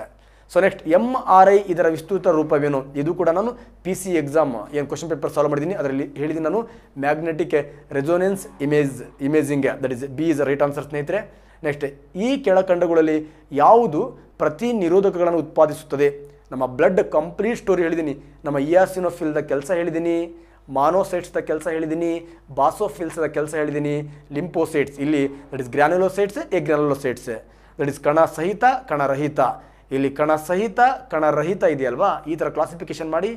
so next M R I ಇದರ ವಿಸ್ತೃತ ರೂಪವೇನು? ಇದು ಕೂಡ ನಾನು ಪಿ ಸಿ ಎಕ್ಸಾಮ್ ಏನು ಕ್ವಶನ್ ಪೇಪರ್ ಸಾಲ್ವ್ ಮಾಡಿದ್ದೀನಿ ಅದರಲ್ಲಿ ಹೇಳಿದ್ದೀನಿ ನಾನು. Magnetic resonance image imaging that is B is right answer ಸ್ನೇಹಿತರೆ. ನೆಕ್ಸ್ಟ್ ಈ ಕೆಳಖಂಡಗಳಲ್ಲಿ ಯಾವುದು ಪ್ರತಿ ನಿರೋಧಕಗಳನ್ನು ಉತ್ಪಾದಿಸುತ್ತದೆ? ನಮ್ಮ ಬ್ಲಡ್ ಕಂಪ್ಲೀಟ್ ಸ್ಟೋರಿ ಹೇಳಿದ್ದೀನಿ ನಮ್ಮ ಇಯಾಸಿನೋಫಿಲ್ದ ಕೆಲಸ ಹೇಳಿದ್ದೀನಿ ಮಾನೋಸೈಟ್ಸ್ದ ಕೆಲಸ ಹೇಳಿದ್ದೀನಿ ಬಾಸೋಫಿಲ್ಸ್ದ ಕೆಲಸ ಹೇಳಿದ್ದೀನಿ ಲಿಂಪೋಸೈಟ್ಸ್. ಇಲ್ಲಿ that is granulocytes A granulocytes that is ಕಣ ಸಹಿತ ಕಣರಹಿತ ಇಲ್ಲಿ ಕಣ ಸಹಿತ ಕಣರಹಿತ ಇದೆಯಲ್ವಾ? ಈ ಥರ ಕ್ಲಾಸಿಫಿಕೇಶನ್ ಮಾಡಿ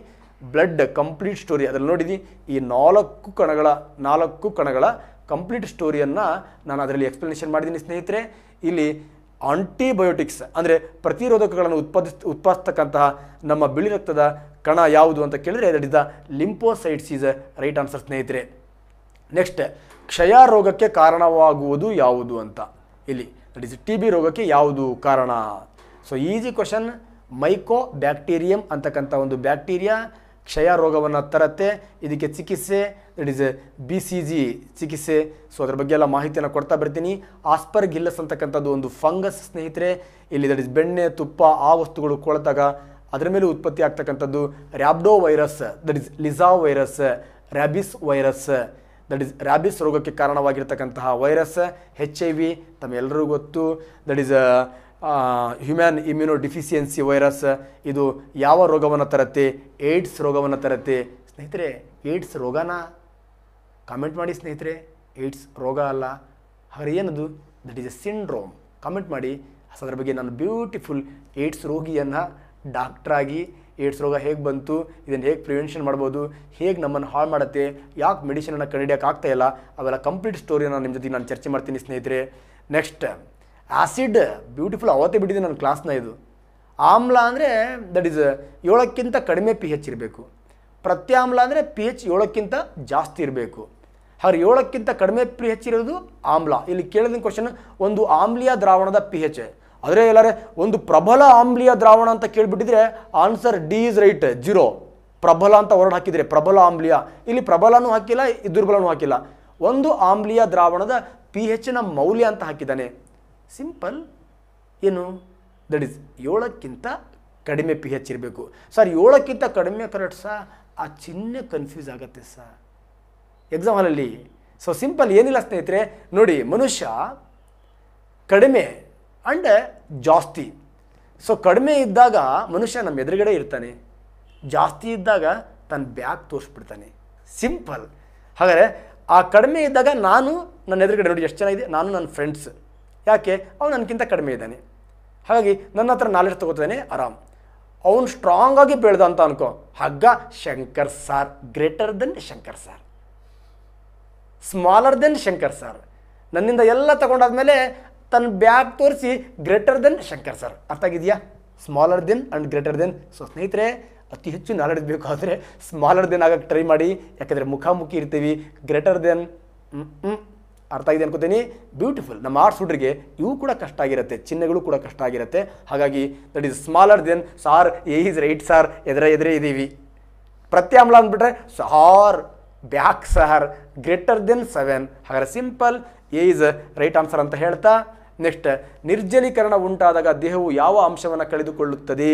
ಬ್ಲಡ್ ಕಂಪ್ಲೀಟ್ ಸ್ಟೋರಿ ಅದರಲ್ಲಿ ನೋಡಿದ್ದೀನಿ ಈ ನಾಲ್ಕು ಕಣಗಳ ನಾಲ್ಕು ಕಣಗಳ ಕಂಪ್ಲೀಟ್ ಸ್ಟೋರಿಯನ್ನು ನಾನು ಅದರಲ್ಲಿ ಎಕ್ಸ್ಪ್ಲನೇಷನ್ ಮಾಡಿದ್ದೀನಿ ಸ್ನೇಹಿತರೆ. ಇಲ್ಲಿ ಆಂಟಿಬಯೋಟಿಕ್ಸ್ ಅಂದರೆ ಪ್ರತಿರೋಧಕಗಳನ್ನು ಉತ್ಪಾದಿಸ್, ಉತ್ಪಾದಿಸ್ತಕ್ಕಂತಹ ನಮ್ಮ ಬಿಳಿ ರಕ್ತದ ಕಣ ಯಾವುದು ಅಂತ ಕೇಳಿದ್ರೆ that is the lymphocytes is right answer ಸ್ನೇಹಿತರೆ. ನೆಕ್ಸ್ಟ್ ಕ್ಷಯ ರೋಗಕ್ಕೆ ಕಾರಣವಾಗುವುದು ಯಾವುದು ಅಂತ. ಇಲ್ಲಿ ದಟ್ ಇಸ್ ಟಿ ಬಿ ರೋಗಕ್ಕೆ ಯಾವುದು ಕಾರಣ? So easy question myco bacterium ಅಂತಕ್ಕಂಥ ಒಂದು ಬ್ಯಾಕ್ಟೀರಿಯಾ ಕ್ಷಯ ರೋಗವನ್ನು ತರತ್ತೆ. ಇದಕ್ಕೆ ಚಿಕಿತ್ಸೆ that is B C G ಚಿಕಿತ್ಸೆ. ಸೊ ಅದ್ರ ಬಗ್ಗೆ ಎಲ್ಲ ಮಾಹಿತಿಯನ್ನು ಕೊಡ್ತಾ ಬರ್ತೀನಿ. ಆಸ್ಪರ್ ಗಿಲ್ಲಸ್ ಅಂತಕ್ಕಂಥದ್ದು ಒಂದು ಫಂಗಸ್ ಸ್ನೇಹಿತರೆ. ಇಲ್ಲಿ ದಟ್ ಇಸ್ ಬೆಣ್ಣೆ, ತುಪ್ಪ, ಆ ವಸ್ತುಗಳು ಕೊಳತಾಗ, ಅದರ ಮೇಲೆ ಉತ್ಪತ್ತಿ ಆಗ್ತಕ್ಕಂಥದ್ದು rhabdo virus that is lyssa virus rabies virus that is rabies ರೋಗಕ್ಕೆ ಕಾರಣವಾಗಿರ್ತಕ್ಕಂತಹ ವೈರಸ್ ಹೆಚ್ ಐ ವಿ ತಮ್ಮೆಲ್ಲರಿಗೂ ಗೊತ್ತು. That is human immuno deficiency virus ಇದು ಯಾವ ರೋಗವನ್ನು ತರುತ್ತೆ? ಏಡ್ಸ್ ರೋಗವನ್ನು ತರುತ್ತೆ. ಸ್ನೇಹಿತರೆ ಏಡ್ಸ್ ರೋಗನ ಕಾಮೆಂಟ್ ಮಾಡಿ ಸ್ನೇಹಿತರೆ. ಏಡ್ಸ್ ರೋಗ ಅಲ್ಲ. ಹಾಗಾದ್ರೆ ಏನದು? That is a syndrome comment ಮಾಡಿ. ಅದರ ಬಗ್ಗೆ ನಾನು ಬ್ಯೂಟಿಫುಲ್ ಏಡ್ಸ್ ರೋಗಿಯನ್ನು ಡಾಕ್ಟ್ರಾಗಿ ಏಡ್ಸ್ ರೋಗ ಹೇಗೆ ಬಂತು, ಇದನ್ನು ಹೇಗೆ ಪ್ರಿವೆನ್ಷನ್ ಮಾಡ್ಬೋದು, ಹೇಗೆ ನಮ್ಮನ್ನು ಹಾಳು ಮಾಡುತ್ತೆ, ಯಾಕೆ ಮೆಡಿಷನನ್ನು ಕಂಡಿಡಿಯೋಕ್ಕಾಗ್ತಾ ಇಲ್ಲ, ಅವೆಲ್ಲ ಕಂಪ್ಲೀಟ್ ಸ್ಟೋರಿಯನ್ನು ನಿಮ್ಮ ಜೊತೆ ನಾನು ಚರ್ಚೆ ಮಾಡ್ತೀನಿ ಸ್ನೇಹಿತರೆ. ನೆಕ್ಸ್ಟ್ ಆ್ಯಸಿಡ್ ಬ್ಯೂಟಿಫುಲ್ ಅವತ್ತೇ ಬಿಟ್ಟಿದೆ ನನ್ನ ಕ್ಲಾಸ್ನ ಇದು. ಆಮ್ಲ ಅಂದರೆ ದಟ್ ಈಸ್ ಏಳಕ್ಕಿಂತ ಕಡಿಮೆ ಪಿ ಹೆಚ್ ಇರಬೇಕು. ಪ್ರತ್ಯಾಮ್ಲ ಅಂದರೆ ಪಿ ಹೆಚ್ ಏಳಕ್ಕಿಂತ ಜಾಸ್ತಿ ಇರಬೇಕು. ಹಾಗೆ ಏಳಕ್ಕಿಂತ ಕಡಿಮೆ ಪಿ ಹೆಚ್ ಇರೋದು ಆಮ್ಲ. ಇಲ್ಲಿ ಕೇಳಿದ ಕ್ವಶನ್ ಒಂದು ಆಮ್ಲೀಯ ದ್ರಾವಣದ ಪಿ ಹೆಚ್ ಆದರೆ ಎಲ್ಲಾರೆ, ಒಂದು ಪ್ರಬಲ ಆಮ್ಲೀಯ ದ್ರಾವಣ ಅಂತ ಕೇಳಿಬಿಟ್ಟಿದ್ರೆ answer D is right zero ಪ್ರಬಲ ಅಂತ ವರ್ಡ್ ಹಾಕಿದರೆ ಪ್ರಬಲ ಆಮ್ಲೀಯ. ಇಲ್ಲಿ ಪ್ರಬಲನೂ ಹಾಕಿಲ್ಲ ದುರ್ಬಲನೂ ಹಾಕಿಲ್ಲ. ಒಂದು ಆಮ್ಲೀಯ ದ್ರಾವಣದ ಪಿ ಹೆಚ್ನ ಮೌಲ್ಯ ಅಂತ ಹಾಕಿದ್ದಾನೆ. ಸಿಂಪಲ್ ಏನು? ದಟ್ ಇಸ್ ಏಳಕ್ಕಿಂತ ಕಡಿಮೆ ಪಿ ಹೆಚ್ ಇರಬೇಕು. ಸರ್ ಏಳಕ್ಕಿಂತ ಕಡಿಮೆ ಕರೆಕ್ಟ್ ಸಾ ಆ ಚಿಹ್ನೆ ಕನ್ಫ್ಯೂಸ್ ಆಗುತ್ತೆ ಸರ್ ಎಕ್ಸಾಮ್ ಸೊ ಸಿಂಪಲ್ ಏನಿಲ್ಲ ಸ್ನೇಹಿತರೆ, ನೋಡಿ ಮನುಷ್ಯ ಕಡಿಮೆ ಆ್ಯಂಡ್ ಜಾಸ್ತಿ. ಸೊ ಕಡಿಮೆ ಇದ್ದಾಗ ಮನುಷ್ಯ ನಮ್ಮ ಎದುರುಗಡೆ ಇರ್ತಾನೆ. ಜಾಸ್ತಿ ಇದ್ದಾಗ ತನ್ನ ಬ್ಯಾಗ್ ತೋರಿಸ್ಬಿಡ್ತಾನೆ. ಸಿಂಪಲ್ ಹಾಗಾದರೆ ಆ ಕಡಿಮೆ ಇದ್ದಾಗ ನಾನು ನನ್ನ ಎದುರುಗಡೆ ನೋಡಿ ಎಷ್ಟು ಚೆನ್ನಾಗಿದೆ? ನಾನು ನನ್ನ ಫ್ರೆಂಡ್ಸ್ ಯಾಕೆ? ಅವನು ನನಗಿಂತ ಕಡಿಮೆ ಇದ್ದಾನೆ. ಹಾಗಾಗಿ ನನ್ನ ಹತ್ರ ನಾಲೆಡ್ಜ್ ತೊಗೋತಾನೆ ಆರಾಮ್. ಅವನು ಸ್ಟ್ರಾಂಗ್ ಆಗಿ ಬೆಳೆದ ಅಂತ ಅನ್ಕೋ. ಹಗ್ಗ Shankar sir greater than Shankar sir. Smaller than Shankar sir. ನನ್ನಿಂದ ಎಲ್ಲ ತಗೊಂಡಾದ್ಮೇಲೆ ತನ್ನ ಬ್ಯಾಗ್ ತೋರಿಸಿ ಗ್ರೇಟರ್ ದೆನ್ ಶಂಕರ್ ಸರ್. ಅರ್ಥ ಆಗಿದೆಯಾ? Smaller than and greater than so ಸ್ನೇಹಿತರೆ, ಅತಿ ಹೆಚ್ಚು ನಾಲೆಡ್ಜ್ ಬೇಕಾದರೆ ಸ್ಮಾಲರ್ ದೆನ್ ಆಗಕ್ಕೆ ಟ್ರೈ ಮಾಡಿ. ಯಾಕಂದರೆ ಮುಖಾಮುಖಿ ಇರ್ತೀವಿ. ಗ್ರೇಟರ್ ದೆನ್ ಅರ್ಥ ಆಗಿದೆ ಅನ್ಕೋತೀನಿ. ಬ್ಯೂಟಿಫುಲ್ ನಮ್ಮ ಆರ್ಟ್ಸ್ ಹುಡುಗರಿಗೆ ಇವು ಕೂಡ ಕಷ್ಟ ಆಗಿರುತ್ತೆ. ಚಿಹ್ನೆಗಳು ಕೂಡ ಕಷ್ಟ ಆಗಿರುತ್ತೆ. ಹಾಗಾಗಿ that is smaller than sir A is right sir ಎದುರ ಎದುರೇ ಇದ್ದೀವಿ ಪ್ರತ್ಯಾಮ್ಲ ಅಂದ್ಬಿಟ್ರೆ sir back sir greater than seven ಹಾಗಾದ್ರೆ simple A is right answer ಅಂತ ಹೇಳ್ತಾ ನೆಕ್ಸ್ಟ್ ನಿರ್ಜಲೀಕರಣ ಉಂಟಾದಾಗ ದೇಹವು ಯಾವ ಅಂಶವನ್ನು ಕಳೆದುಕೊಳ್ಳುತ್ತದೆ?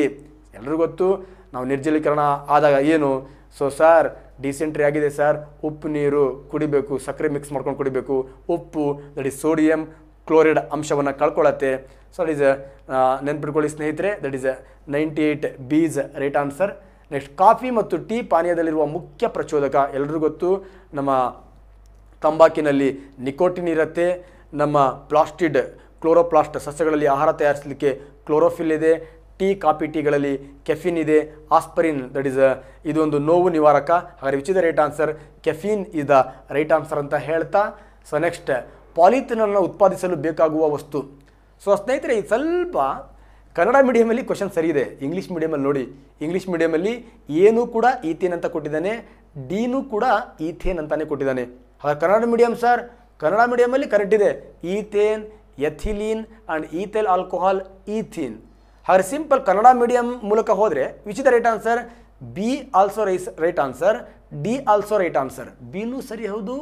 ಎಲ್ಲರಿಗೂ ಗೊತ್ತು? ನಾವು ನಿರ್ಜಲೀಕರಣ ಆದಾಗ ಏನು? ಸೊ ಸರ್ ಡಿಸೆಂಟ್ರಿ ಆಗಿದೆ ಸರ್ ಉಪ್ಪು, ನೀರು ಕುಡಿಬೇಕು, ಸಕ್ಕರೆ ಮಿಕ್ಸ್ ಮಾಡ್ಕೊಂಡು ಕುಡಿಬೇಕು. ಉಪ್ಪು ದಟ್ ಈಸ್ ಸೋಡಿಯಂ ಕ್ಲೋರೈಡ್ ಅಂಶವನ್ನು ಕಳ್ಕೊಳ್ಳುತ್ತೆ. ಸೊ ಇಸ್ ನೆನ್ಪಿಟ್ಕೊಳ್ಳಿ ಸ್ನೇಹಿತರೆ that is ninety eight B is right answer next coffee ಮತ್ತು ಟೀ ಪಾನೀಯದಲ್ಲಿರುವ ಮುಖ್ಯ ಪ್ರಚೋದಕ ಎಲ್ಲರಿಗೂ ಗೊತ್ತು. ನಮ್ಮ ತಂಬಾಕಿನಲ್ಲಿ ನಿಕೋಟಿನ್ ಇರುತ್ತೆ. ನಮ್ಮ ಪ್ಲಾಸ್ಟಿಡ್ ಕ್ಲೋರೋಪ್ಲಾಸ್ಟ್ ಸಸ್ಯಗಳಲ್ಲಿ ಆಹಾರ ತಯಾರಿಸಲಿಕ್ಕೆ ಕ್ಲೋರೋಫಿಲ್ ಇದೆ. ಟೀ, ಕಾಫಿ ಟೀಗಳಲ್ಲಿ ಕೆಫಿನ್ ಇದೆ. ಆಸ್ಪರಿನ್ ದಟ್ ಇಸ್ ಇದೊಂದು ನೋವು ನಿವಾರಕ. ಹಾಗಾದರೆ which the right answer caffeine is the right answer ಅಂತ ಹೇಳ್ತಾ ಸೊ ನೆಕ್ಸ್ಟ್ ಪಾಲಿಥಿನನ್ನು ಉತ್ಪಾದಿಸಲು ಬೇಕಾಗುವ ವಸ್ತು. ಸೊ ಸ್ನೇಹಿತರೆ ಇದು ಸ್ವಲ್ಪ ಕನ್ನಡ ಮೀಡಿಯಮಲ್ಲಿ ಕ್ವಶನ್ ಸರಿ ಇದೆ. ಇಂಗ್ಲೀಷ್ ಮೀಡಿಯಮಲ್ಲಿ ನೋಡಿ. ಇಂಗ್ಲೀಷ್ ಮೀಡಿಯಮಲ್ಲಿ ಏನೂ ಕೂಡ ಈಥೇನ್ ಅಂತ ಕೊಟ್ಟಿದ್ದಾನೆ ಡಿನೂ ಕೂಡ ಈಥೇನ್ ಅಂತಾನೆ ಕೊಟ್ಟಿದ್ದಾನೆ. ಹಾಗೆ ಕನ್ನಡ ಮೀಡಿಯಂ ಸರ್ ಕನ್ನಡ ಮೀಡಿಯಮಲ್ಲಿ ಕರೆಕ್ಟ್ ಇದೆ. Ethane, ethylene and ethyl alcohol ethene ಹಾಗೆ ಸಿಂಪಲ್ ಕನ್ನಡ ಮೀಡಿಯಂ ಮೂಲಕ ಹೋದರೆ which the right answer B also is right answer D also right answer ಬಿನೂ ಸರಿ ಹೌದು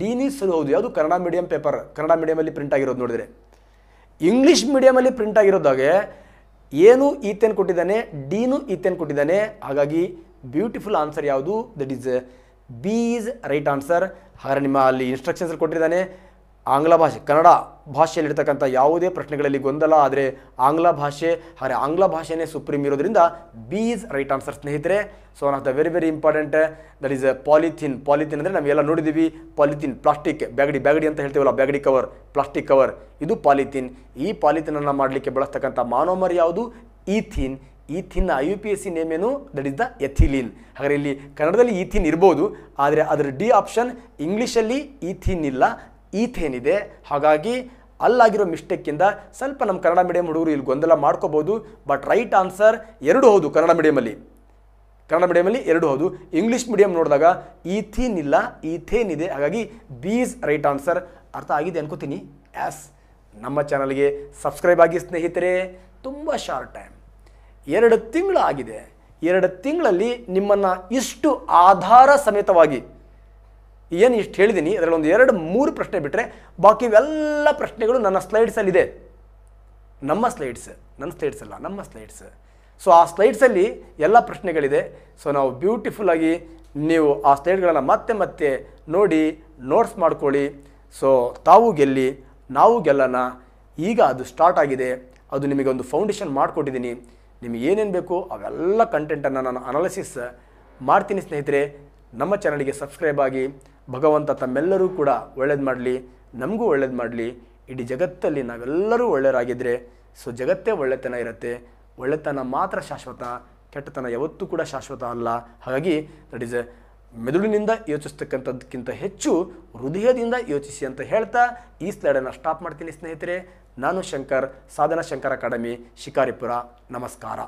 ಡಿನೂ ಸರಿ ಹೌದು. ಯಾವುದು ಕನ್ನಡ ಮೀಡಿಯಂ ಪೇಪರ್ ಕನ್ನಡ ಮೀಡಿಯಮಲ್ಲಿ ಪ್ರಿಂಟ್ ಆಗಿರೋದು ನೋಡಿದರೆ. ಇಂಗ್ಲೀಷ್ ಮೀಡಿಯಮಲ್ಲಿ ಪ್ರಿಂಟ್ ಆಗಿರೋದಾಗೆ ಏನು ಈತೇನು ಕೊಟ್ಟಿದ್ದಾನೆ ಡಿನೂ ಈತೇನು ಕೊಟ್ಟಿದ್ದಾನೆ. ಹಾಗಾಗಿ ಬ್ಯೂಟಿಫುಲ್ ಆನ್ಸರ್ ಯಾವುದು? That is B is right answer ಹಾಗೆ ನಿಮ್ಮ ಅಲ್ಲಿ ಇನ್ಸ್ಟ್ರಕ್ಷನ್ಸ್ ಕೊಟ್ಟಿದ್ದಾನೆ. ಆಂಗ್ಲ ಭಾಷೆ, ಕನ್ನಡ ಭಾಷೆಯಲ್ಲಿರ್ತಕ್ಕಂಥ ಯಾವುದೇ ಪ್ರಶ್ನೆಗಳಲ್ಲಿ ಗೊಂದಲ ಆದರೆ ಆಂಗ್ಲ ಭಾಷೆ ಹಾಗೆ ಆಂಗ್ಲ ಭಾಷೆನೇ ಸುಪ್ರೀಂ ಇರೋದ್ರಿಂದ ಬಿ ಈಸ್ ರೈಟ್ ಆನ್ಸರ್ ಸ್ನೇಹಿತರೆ so one of the very very important that is polythene polythene ಅಂದರೆ ನಾವೆಲ್ಲ ನೋಡಿದ್ದೀವಿ. ಪಾಲಿಥಿನ್ ಪ್ಲಾಸ್ಟಿಕ್ ಬ್ಯಾಗಡಿ ಬ್ಯಾಗಡಿ ಅಂತ ಹೇಳ್ತೀವಲ್ಲ ಬ್ಯಾಗಡಿ ಕವರ್ ಪ್ಲಾಸ್ಟಿಕ್ ಕವರ್ ಇದು ಪಾಲಿಥಿನ್ ಈ ಪಾಲಿಥಿನನ್ನು ಮಾಡಲಿಕ್ಕೆ ಬಳಸ್ತಕ್ಕಂಥ ಮಾನೋಮರ್ ಯಾವುದು? Ethene ಈಥಿನ್ನ I U P A C name ಏನು? ದಟ್ ಇಸ್ ದ ಎಥಿಲಿನ್ ಹಾಗಾದ್ರೆ ಇಲ್ಲಿ ಕನ್ನಡದಲ್ಲಿ ಈಥಿನ್ ಇರ್ಬೋದು, ಆದರೆ ಅದರ ಡಿ ಆಪ್ಷನ್ ಇಂಗ್ಲೀಷಲ್ಲಿ ಈಥಿನ್ ಇಲ್ಲ. ಈಥೇನ್ ಇದೆ ಹಾಗಾಗಿ ಅಲ್ಲಾಗಿರೋ ಮಿಸ್ಟೇಕಿಂದ ಸ್ವಲ್ಪ ನಮ್ಮ ಕನ್ನಡ ಮೀಡಿಯಂ ಹುಡುಗರು ಇಲ್ಲಿ ಗೊಂದಲ ಮಾಡ್ಕೋಬೋದು. ಬಟ್ ರೈಟ್ ಆನ್ಸರ್ ಎರಡು ಹೌದು ಕನ್ನಡ ಮೀಡಿಯಮಲ್ಲಿ ಕನ್ನಡ ಮೀಡಿಯಮಲ್ಲಿ ಎರಡು ಹೌದು. ಇಂಗ್ಲೀಷ್ ಮೀಡಿಯಂ ನೋಡಿದಾಗ ಈಥೀನ್ ಇಲ್ಲ ಈಥೇನ್ ಇದೆ ಹಾಗಾಗಿ ಬೀಸ್ ರೈಟ್ ಆನ್ಸರ್ ಅರ್ಥ ಆಗಿದೆ ಅನ್ಕೋತೀನಿ. ಎಸ್ ನಮ್ಮ ಚಾನಲ್ಗೆ ಸಬ್ಸ್ಕ್ರೈಬ್ ಆಗಿ ಸ್ನೇಹಿತರೆ, ತುಂಬ ಶಾರ್ಟ್ ಟೈಮ್ ಎರಡು ತಿಂಗಳು ಆಗಿದೆ ಎರಡು ತಿಂಗಳಲ್ಲಿ ನಿಮ್ಮನ್ನು ಇಷ್ಟು ಆಧಾರ ಸಮೇತವಾಗಿ ಏನು ಇಷ್ಟು ಹೇಳಿದ್ದೀನಿ ಅದರಲ್ಲಿ ಒಂದು ಎರಡು, ಮೂರು ಪ್ರಶ್ನೆ ಬಿಟ್ಟರೆ ಬಾಕಿ ಇವೆಲ್ಲ ಪ್ರಶ್ನೆಗಳು ನನ್ನ ಸ್ಲೈಡ್ಸಲ್ಲಿದೆ ನಮ್ಮ ಸ್ಲೈಡ್ಸ್ ನನ್ನ ಸ್ಲೈಡ್ಸ್ ಅಲ್ಲ, ನಮ್ಮ ಸ್ಲೈಡ್ಸ್ ಸೊ ಆ ಸ್ಲೈಡ್ಸಲ್ಲಿ ಎಲ್ಲ ಪ್ರಶ್ನೆಗಳಿದೆ. ಸೊ ನಾವು ಬ್ಯೂಟಿಫುಲ್ಲಾಗಿ ನೀವು ಆ ಸ್ಲೈಡ್ಗಳನ್ನು ಮತ್ತೆ ಮತ್ತೆ ನೋಡಿ ನೋಟ್ಸ್ ಮಾಡ್ಕೊಳ್ಳಿ. ಸೊ ತಾವು ಗೆಲ್ಲಿ, ನಾವು ಗೆಲ್ಲೋಣ ಈಗ ಅದು ಸ್ಟಾರ್ಟ್ ಆಗಿದೆ. ಅದು ನಿಮಗೆ ಒಂದು ಫೌಂಡೇಶನ್ ಮಾಡಿಕೊಟ್ಟಿದ್ದೀನಿ ನಿಮಗೆ ಏನೇನು ಬೇಕು ಅವೆಲ್ಲ ಕಂಟೆಂಟನ್ನು ನಾನು ಅನಾಲಿಸಿಸ್ ಮಾಡ್ತೀನಿ ಸ್ನೇಹಿತರೆ. ನಮ್ಮ ಚಾನಲ್ಗೆ ಸಬ್ಸ್ಕ್ರೈಬ್ ಆಗಿ. ಭಗವಂತ ತಮ್ಮೆಲ್ಲರೂ ಕೂಡ ಒಳ್ಳೇದು ಮಾಡಲಿ, ನಮಗೂ ಒಳ್ಳೇದು ಮಾಡಲಿ. ಇಡೀ ಜಗತ್ತಲ್ಲಿ ನಾವೆಲ್ಲರೂ ಒಳ್ಳೆಯರಾಗಿದ್ದರೆ ಸೊ ಜಗತ್ತೇ ಒಳ್ಳೆತನ ಇರುತ್ತೆ. ಒಳ್ಳೆತನ ಮಾತ್ರ ಶಾಶ್ವತ, ಕೆಟ್ಟತನ ಯಾವತ್ತೂ ಕೂಡ ಶಾಶ್ವತ ಅಲ್ಲ. ಹಾಗಾಗಿ ದಟ್ ಇಸ್ ಮೆದುಳಿನಿಂದ ಯೋಚಿಸ್ತಕ್ಕಂಥದ್ದಕ್ಕಿಂತ ಹೆಚ್ಚು ಹೃದಯದಿಂದ ಯೋಚಿಸಿ ಅಂತ ಹೇಳ್ತಾ ಈ ಸ್ಲೈಡನ್ನು ಸ್ಟಾಪ್ ಮಾಡ್ತೀನಿ ಸ್ನೇಹಿತರೆ. ನಾನು ಶಂಕರ್, ಸಾಧನ ಶಂಕರ್ ಅಕಾಡೆಮಿ, ಶಿಕಾರಿಪುರ. ನಮಸ್ಕಾರ.